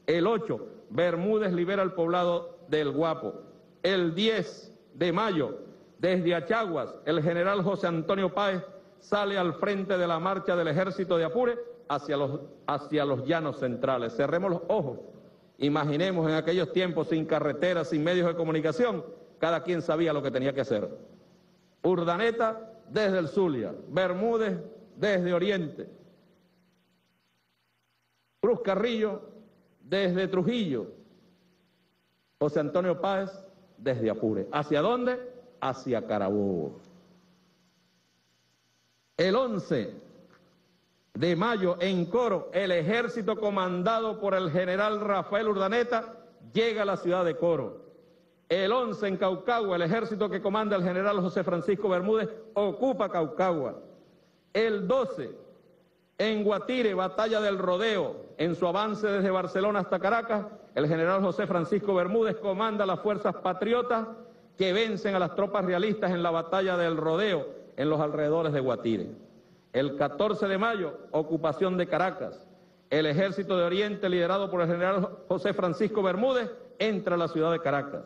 El 8, Bermúdez libera el poblado del Guapo. El 10 de mayo, desde Achaguas, el general José Antonio Páez sale al frente de la marcha del ejército de Apure hacia los, hacia los llanos centrales. Cerremos los ojos. Imaginemos en aquellos tiempos sin carreteras, sin medios de comunicación, cada quien sabía lo que tenía que hacer. Urdaneta desde el Zulia, Bermúdez desde Oriente, Cruz Carrillo desde Trujillo, José Antonio Páez desde Apure. ¿Hacia dónde? Hacia Carabobo. El 11 de mayo en Coro, el ejército comandado por el general Rafael Urdaneta llega a la ciudad de Coro. El 11 en Caucagua, el ejército que comanda el general José Francisco Bermúdez ocupa Caucagua. El 12 en Guatire, batalla del Rodeo, en su avance desde Barcelona hasta Caracas, el general José Francisco Bermúdez comanda las fuerzas patriotas que vencen a las tropas realistas en la batalla del Rodeo en los alrededores de Guatire. El 14 de mayo, ocupación de Caracas. El ejército de Oriente, liderado por el general José Francisco Bermúdez, entra a la ciudad de Caracas.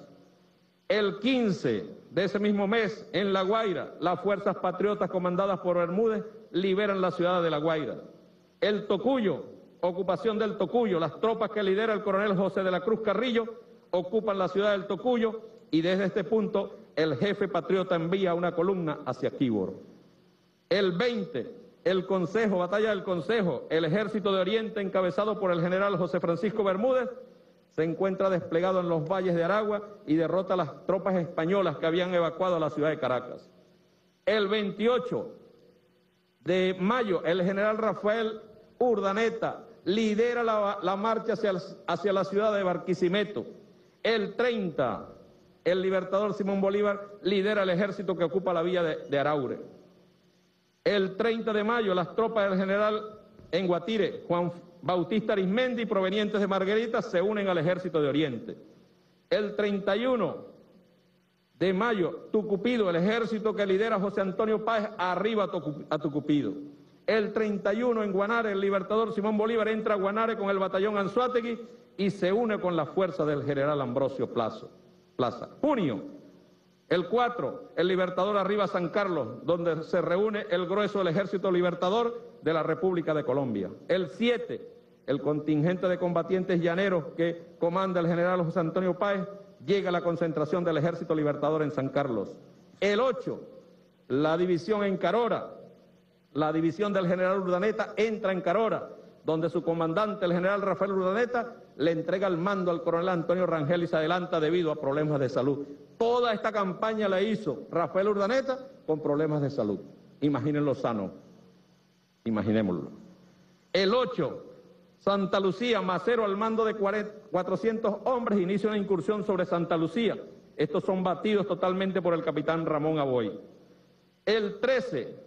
El 15 de ese mismo mes, en La Guaira, las fuerzas patriotas comandadas por Bermúdez liberan la ciudad de La Guaira. El Tocuyo, ocupación del Tocuyo, las tropas que lidera el coronel José de la Cruz Carrillo ocupan la ciudad del Tocuyo y desde este punto el jefe patriota envía una columna hacia Quibor. El 20, el Consejo, batalla del Consejo, el ejército de Oriente encabezado por el general José Francisco Bermúdez se encuentra desplegado en los valles de Aragua y derrota a las tropas españolas que habían evacuado a la ciudad de Caracas. El 28 de mayo, el general Rafael Urdaneta lidera la, marcha hacia, hacia, la ciudad de Barquisimeto. El 30, el libertador Simón Bolívar lidera el ejército que ocupa la villa de, de Araure. El 30 de mayo, las tropas del general en Guatire, Juan Bautista Arismendi, provenientes de Margarita, se unen al ejército de Oriente. El 31 de mayo, Tucupido, el ejército que lidera José Antonio Páez, arriba a Tucupido. El 31 en Guanare, el libertador Simón Bolívar entra a Guanare con el batallón Anzuategui y se une con la fuerza del general Ambrosio Plaza. Junio, el 4, el Libertador arriba a San Carlos, donde se reúne el grueso del Ejército Libertador de la República de Colombia. El 7, el contingente de combatientes llaneros que comanda el general José Antonio Páez llega a la concentración del Ejército Libertador en San Carlos. El 8, la división en Carora, la división del general Urdaneta entra en Carora, donde su comandante, el general Rafael Urdaneta, le entrega el mando al coronel Antonio Rangel y se adelanta debido a problemas de salud. Toda esta campaña la hizo Rafael Urdaneta con problemas de salud. Imagínenlo sano. Imaginémoslo. El 8, Santa Lucía, Macero al mando de 400 hombres, inicia una incursión sobre Santa Lucía. Estos son batidos totalmente por el capitán Ramón Aboy. El 13,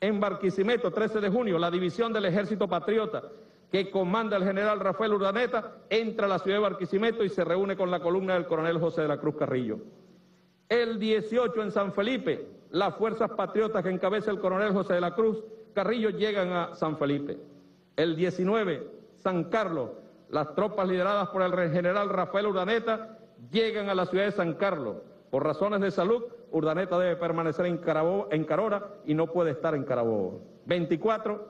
en Barquisimeto, 13 de junio, la división del Ejército Patriota que comanda el general Rafael Urdaneta, entra a la ciudad de Barquisimeto y se reúne con la columna del coronel José de la Cruz Carrillo. El 18 en San Felipe, las fuerzas patriotas que encabeza el coronel José de la Cruz Carrillo llegan a San Felipe. El 19, San Carlos, las tropas lideradas por el general Rafael Urdaneta llegan a la ciudad de San Carlos. Por razones de salud, Urdaneta debe permanecer en, en Carora y no puede estar en Carabobo. 24,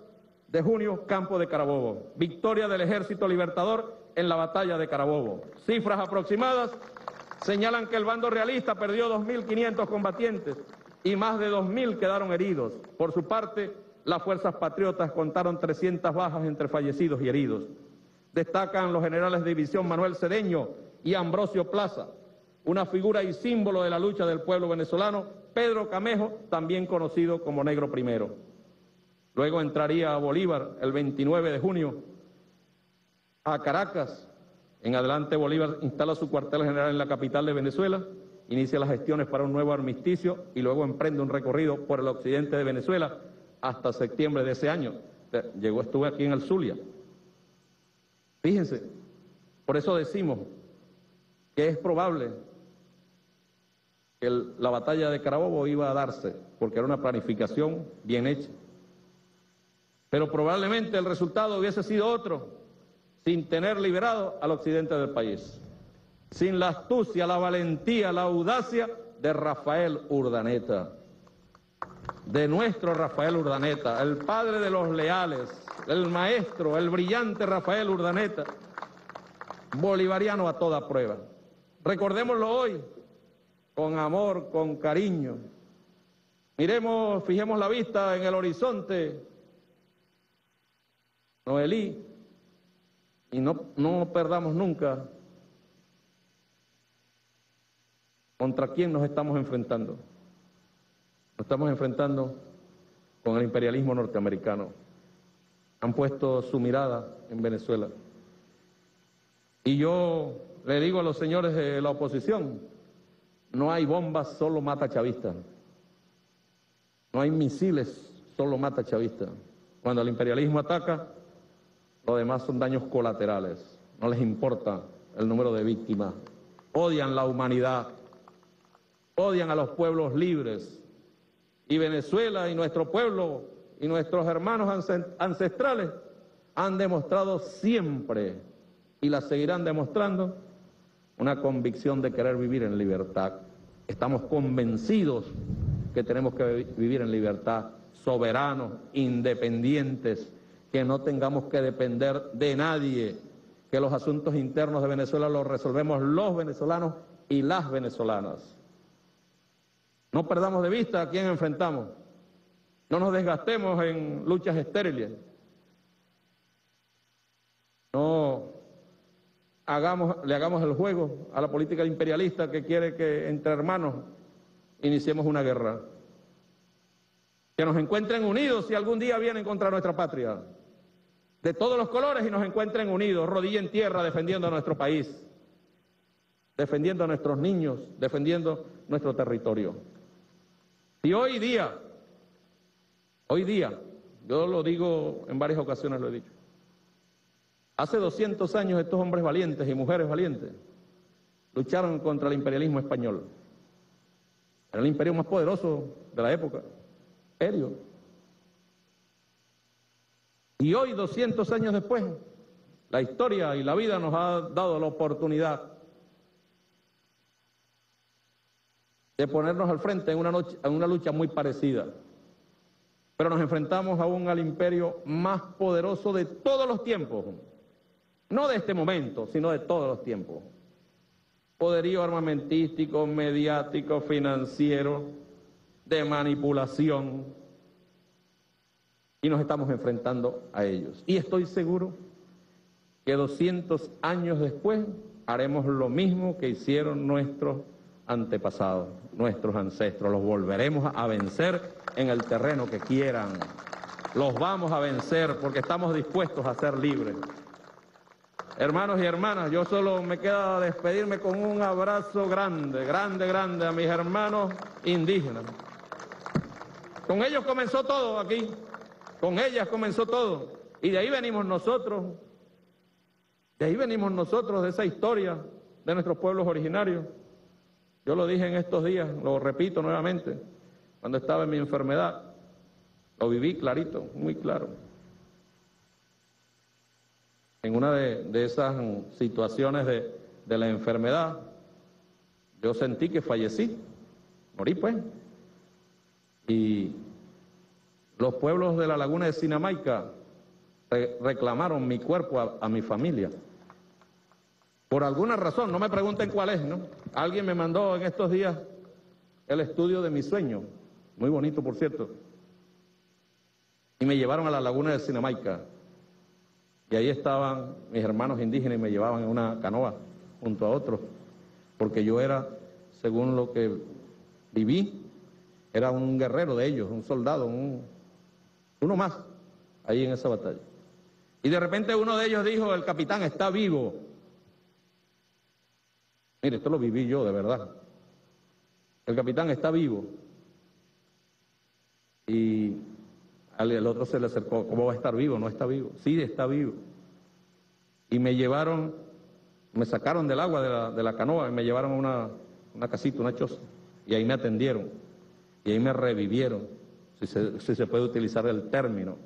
de junio, campo de Carabobo. Victoria del Ejército Libertador en la batalla de Carabobo. Cifras aproximadas señalan que el bando realista perdió 2.500 combatientes y más de 2.000 quedaron heridos. Por su parte, las fuerzas patriotas contaron 300 bajas entre fallecidos y heridos. Destacan los generales de división Manuel Cedeño y Ambrosio Plaza, una figura y símbolo de la lucha del pueblo venezolano, Pedro Camejo, también conocido como Negro Primero. Luego entraría a Bolívar el 29 de junio, a Caracas. En adelante Bolívar instala su cuartel general en la capital de Venezuela, inicia las gestiones para un nuevo armisticio y luego emprende un recorrido por el occidente de Venezuela hasta septiembre de ese año. Llegó, estuve aquí en el Zulia. Fíjense, por eso decimos que es probable que la batalla de Carabobo iba a darse, porque era una planificación bien hecha. Pero probablemente el resultado hubiese sido otro sin tener liberado al occidente del país, sin la astucia, la valentía, la audacia de Rafael Urdaneta, de nuestro Rafael Urdaneta, el padre de los leales, el maestro, el brillante Rafael Urdaneta, bolivariano a toda prueba. Recordémoslo hoy con amor, con cariño. Miremos, fijemos la vista en el horizonte. Noelí, y no, no perdamos nunca contra quién nos estamos enfrentando. Nos estamos enfrentando con el imperialismo norteamericano. Han puesto su mirada en Venezuela. Y yo le digo a los señores de la oposición, no hay bombas, solo mata chavistas. No hay misiles, solo mata chavistas. Cuando el imperialismo ataca, lo demás son daños colaterales. No les importa el número de víctimas. Odian la humanidad. Odian a los pueblos libres. Y Venezuela y nuestro pueblo y nuestros hermanos ancestrales han demostrado siempre y la seguirán demostrando una convicción de querer vivir en libertad. Estamos convencidos que tenemos que vivir en libertad, soberanos, independientes, que no tengamos que depender de nadie, que los asuntos internos de Venezuela los resolvemos los venezolanos y las venezolanas. No perdamos de vista a quién enfrentamos. No nos desgastemos en luchas estériles. No hagamos, le hagamos el juego a la política imperialista que quiere que entre hermanos iniciemos una guerra. Que nos encuentren unidos si algún día vienen contra nuestra patria. De todos los colores y nos encuentren unidos, rodilla en tierra, defendiendo a nuestro país, defendiendo a nuestros niños, defendiendo nuestro territorio. Y hoy día, hoy día, yo lo digo en varias ocasiones, lo he dicho, hace 200 años estos hombres valientes y mujeres valientes lucharon contra el imperialismo español. Era el imperio más poderoso de la época, imperio. Y hoy, 200 años después, la historia y la vida nos ha dado la oportunidad de ponernos al frente en una, en una lucha muy parecida. Pero nos enfrentamos aún al imperio más poderoso de todos los tiempos. No de este momento, sino de todos los tiempos. Poderío armamentístico, mediático, financiero, de manipulación. Y nos estamos enfrentando a ellos. Y estoy seguro que 200 años después haremos lo mismo que hicieron nuestros antepasados, nuestros ancestros. Los volveremos a vencer en el terreno que quieran. Los vamos a vencer porque estamos dispuestos a ser libres. Hermanos y hermanas, yo solo me queda despedirme con un abrazo grande, grande, grande a mis hermanos indígenas. Con ellos comenzó todo aquí, con ellas comenzó todo. Y de ahí venimos nosotros, de ahí venimos nosotros, de esa historia de nuestros pueblos originarios. Yo lo dije en estos días, lo repito nuevamente, cuando estaba en mi enfermedad, lo viví clarito, muy claro. En una de, esas situaciones de, la enfermedad, yo sentí que fallecí, morí pues. Y los pueblos de la laguna de Sinamaica reclamaron mi cuerpo a mi familia. Por alguna razón, no me pregunten cuál es, ¿no? Alguien me mandó en estos días el estudio de mi sueño, muy bonito por cierto, y me llevaron a la laguna de Sinamaica. Y ahí estaban mis hermanos indígenas y me llevaban en una canoa junto a otros, porque yo era, según lo que viví, era un guerrero de ellos, un soldado, uno más, ahí en esa batalla. Y de repente uno de ellos dijo, el capitán está vivo. Mire, esto lo viví yo, de verdad. El capitán está vivo. Y al otro se le acercó, ¿cómo va a estar vivo? No está vivo. Sí, está vivo. Y me llevaron, me sacaron del agua de la, de la canoa y me llevaron a una, una, casita, una choza. Y ahí me atendieron. Y ahí me revivieron, si se, si se puede utilizar el término.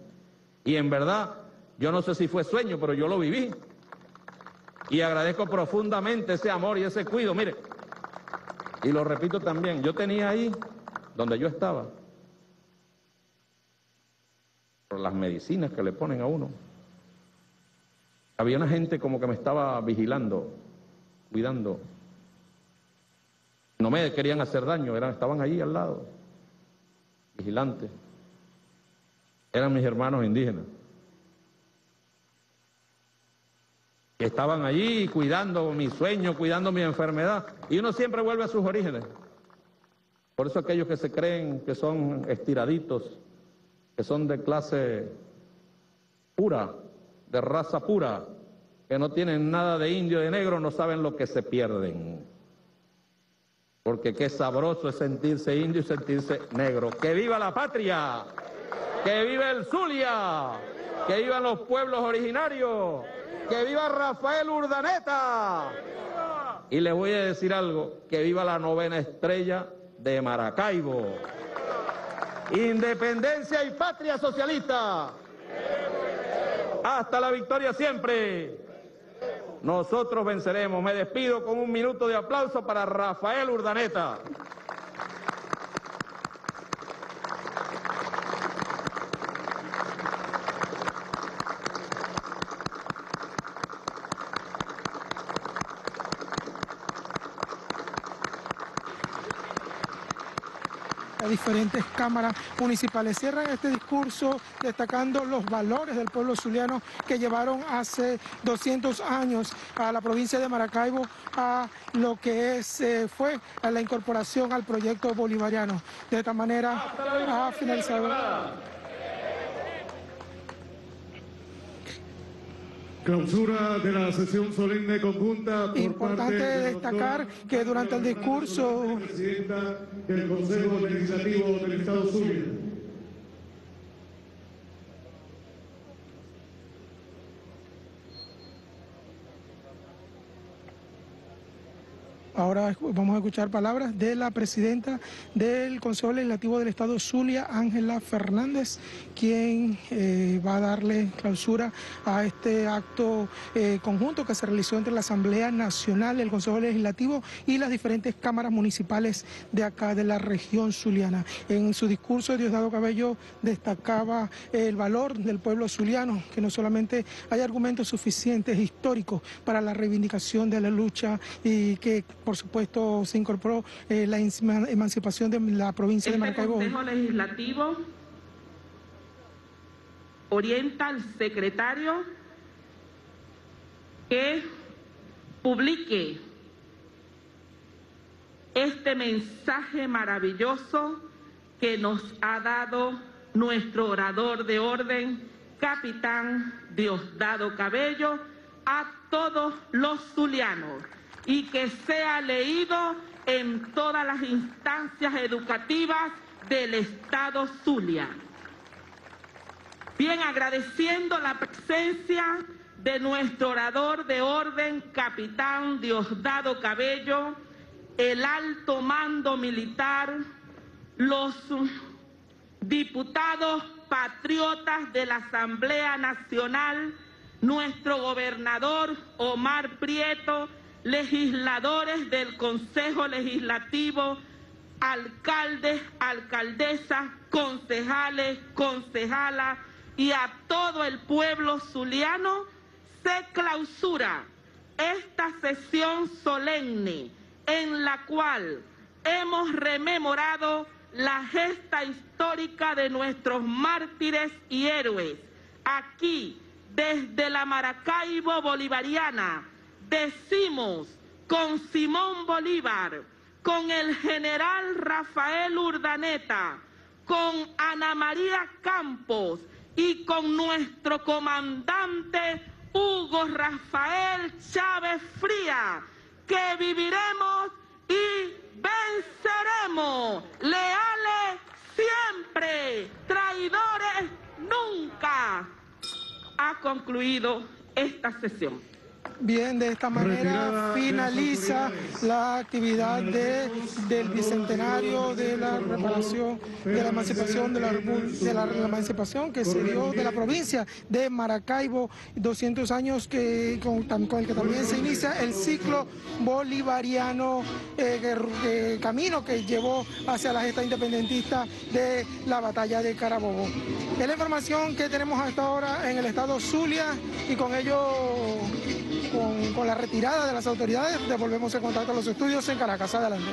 Y en verdad, yo no sé si fue sueño, pero yo lo viví. Y agradezco profundamente ese amor y ese cuido. Mire, y lo repito también, yo tenía ahí, donde yo estaba, por las medicinas que le ponen a uno, había una gente como que me estaba vigilando, cuidando. No me querían hacer daño, eran, estaban ahí al lado, vigilantes. Eran mis hermanos indígenas. Estaban allí cuidando mi sueño, cuidando mi enfermedad. Y uno siempre vuelve a sus orígenes. Por eso aquellos que se creen que son estiraditos, que son de clase pura, de raza pura, que no tienen nada de indio de negro, no saben lo que se pierden. Porque qué sabroso es sentirse indio y sentirse negro. ¡Que viva la patria! ¡Que viva el Zulia! ¡Que vivan los pueblos originarios! ¡Que viva Rafael Urdaneta! Y les voy a decir algo, que viva la novena estrella de Maracaibo. Independencia y patria socialista. Hasta la victoria siempre. Nosotros venceremos. Me despido con un minuto de aplauso para Rafael Urdaneta. Diferentes cámaras municipales. Cierran este discurso destacando los valores del pueblo zuliano que llevaron hace 200 años a la provincia de Maracaibo a lo que es, eh, fue la incorporación al proyecto bolivariano. De esta manera ha finalizado. Clausura de la sesión solemne conjunta. Por Importante parte de destacar que durante el discurso. Presidenta del Consejo Legislativo del Estado Zulia. Ahora vamos a escuchar palabras de la presidenta del Consejo Legislativo del Estado Zulia, Ángela Fernández, quien eh, va a darle clausura a este acto eh, conjunto que se realizó entre la Asamblea Nacional, el Consejo Legislativo y las diferentes cámaras municipales de acá de la región zuliana. En su discurso, Diosdado Cabello destacaba el valor del pueblo zuliano, que no solamente hay argumentos suficientes históricos para la reivindicación de la lucha y que por supuesto, se incorporó eh, la emancipación de la provincia de Este Maracaibo. Consejo Legislativo orienta al secretario que publique este mensaje maravilloso que nos ha dado nuestro orador de orden, capitán Diosdado Cabello, a todos los zulianos y que sea leído en todas las instancias educativas del Estado Zulia. Bien, agradeciendo la presencia de nuestro orador de orden, capitán Diosdado Cabello, el alto mando militar, los diputados patriotas de la Asamblea Nacional, nuestro gobernador Omar Prieto, legisladores del Consejo Legislativo, alcaldes, alcaldesas, concejales, concejalas y a todo el pueblo zuliano, se clausura esta sesión solemne en la cual hemos rememorado la gesta histórica de nuestros mártires y héroes. Aquí, desde la Maracaibo bolivariana, decimos con Simón Bolívar, con el general Rafael Urdaneta, con Ana María Campos y con nuestro comandante Hugo Rafael Chávez Fría, que viviremos y venceremos, leales siempre, traidores nunca. Ha concluido esta sesión. Bien, de esta manera finaliza la actividad del bicentenario de la reparación, de la emancipación de la, de la, emancipación que se dio de la provincia de Maracaibo, 200 años que, con, el que también se inicia el ciclo bolivariano, eh, camino que llevó hacia la gesta independentista de la batalla de Carabobo. Es la información que tenemos hasta ahora en el estado Zulia y con ello con, la retirada de las autoridades, devolvemos en contacto a los estudios en Caracas. Adelante.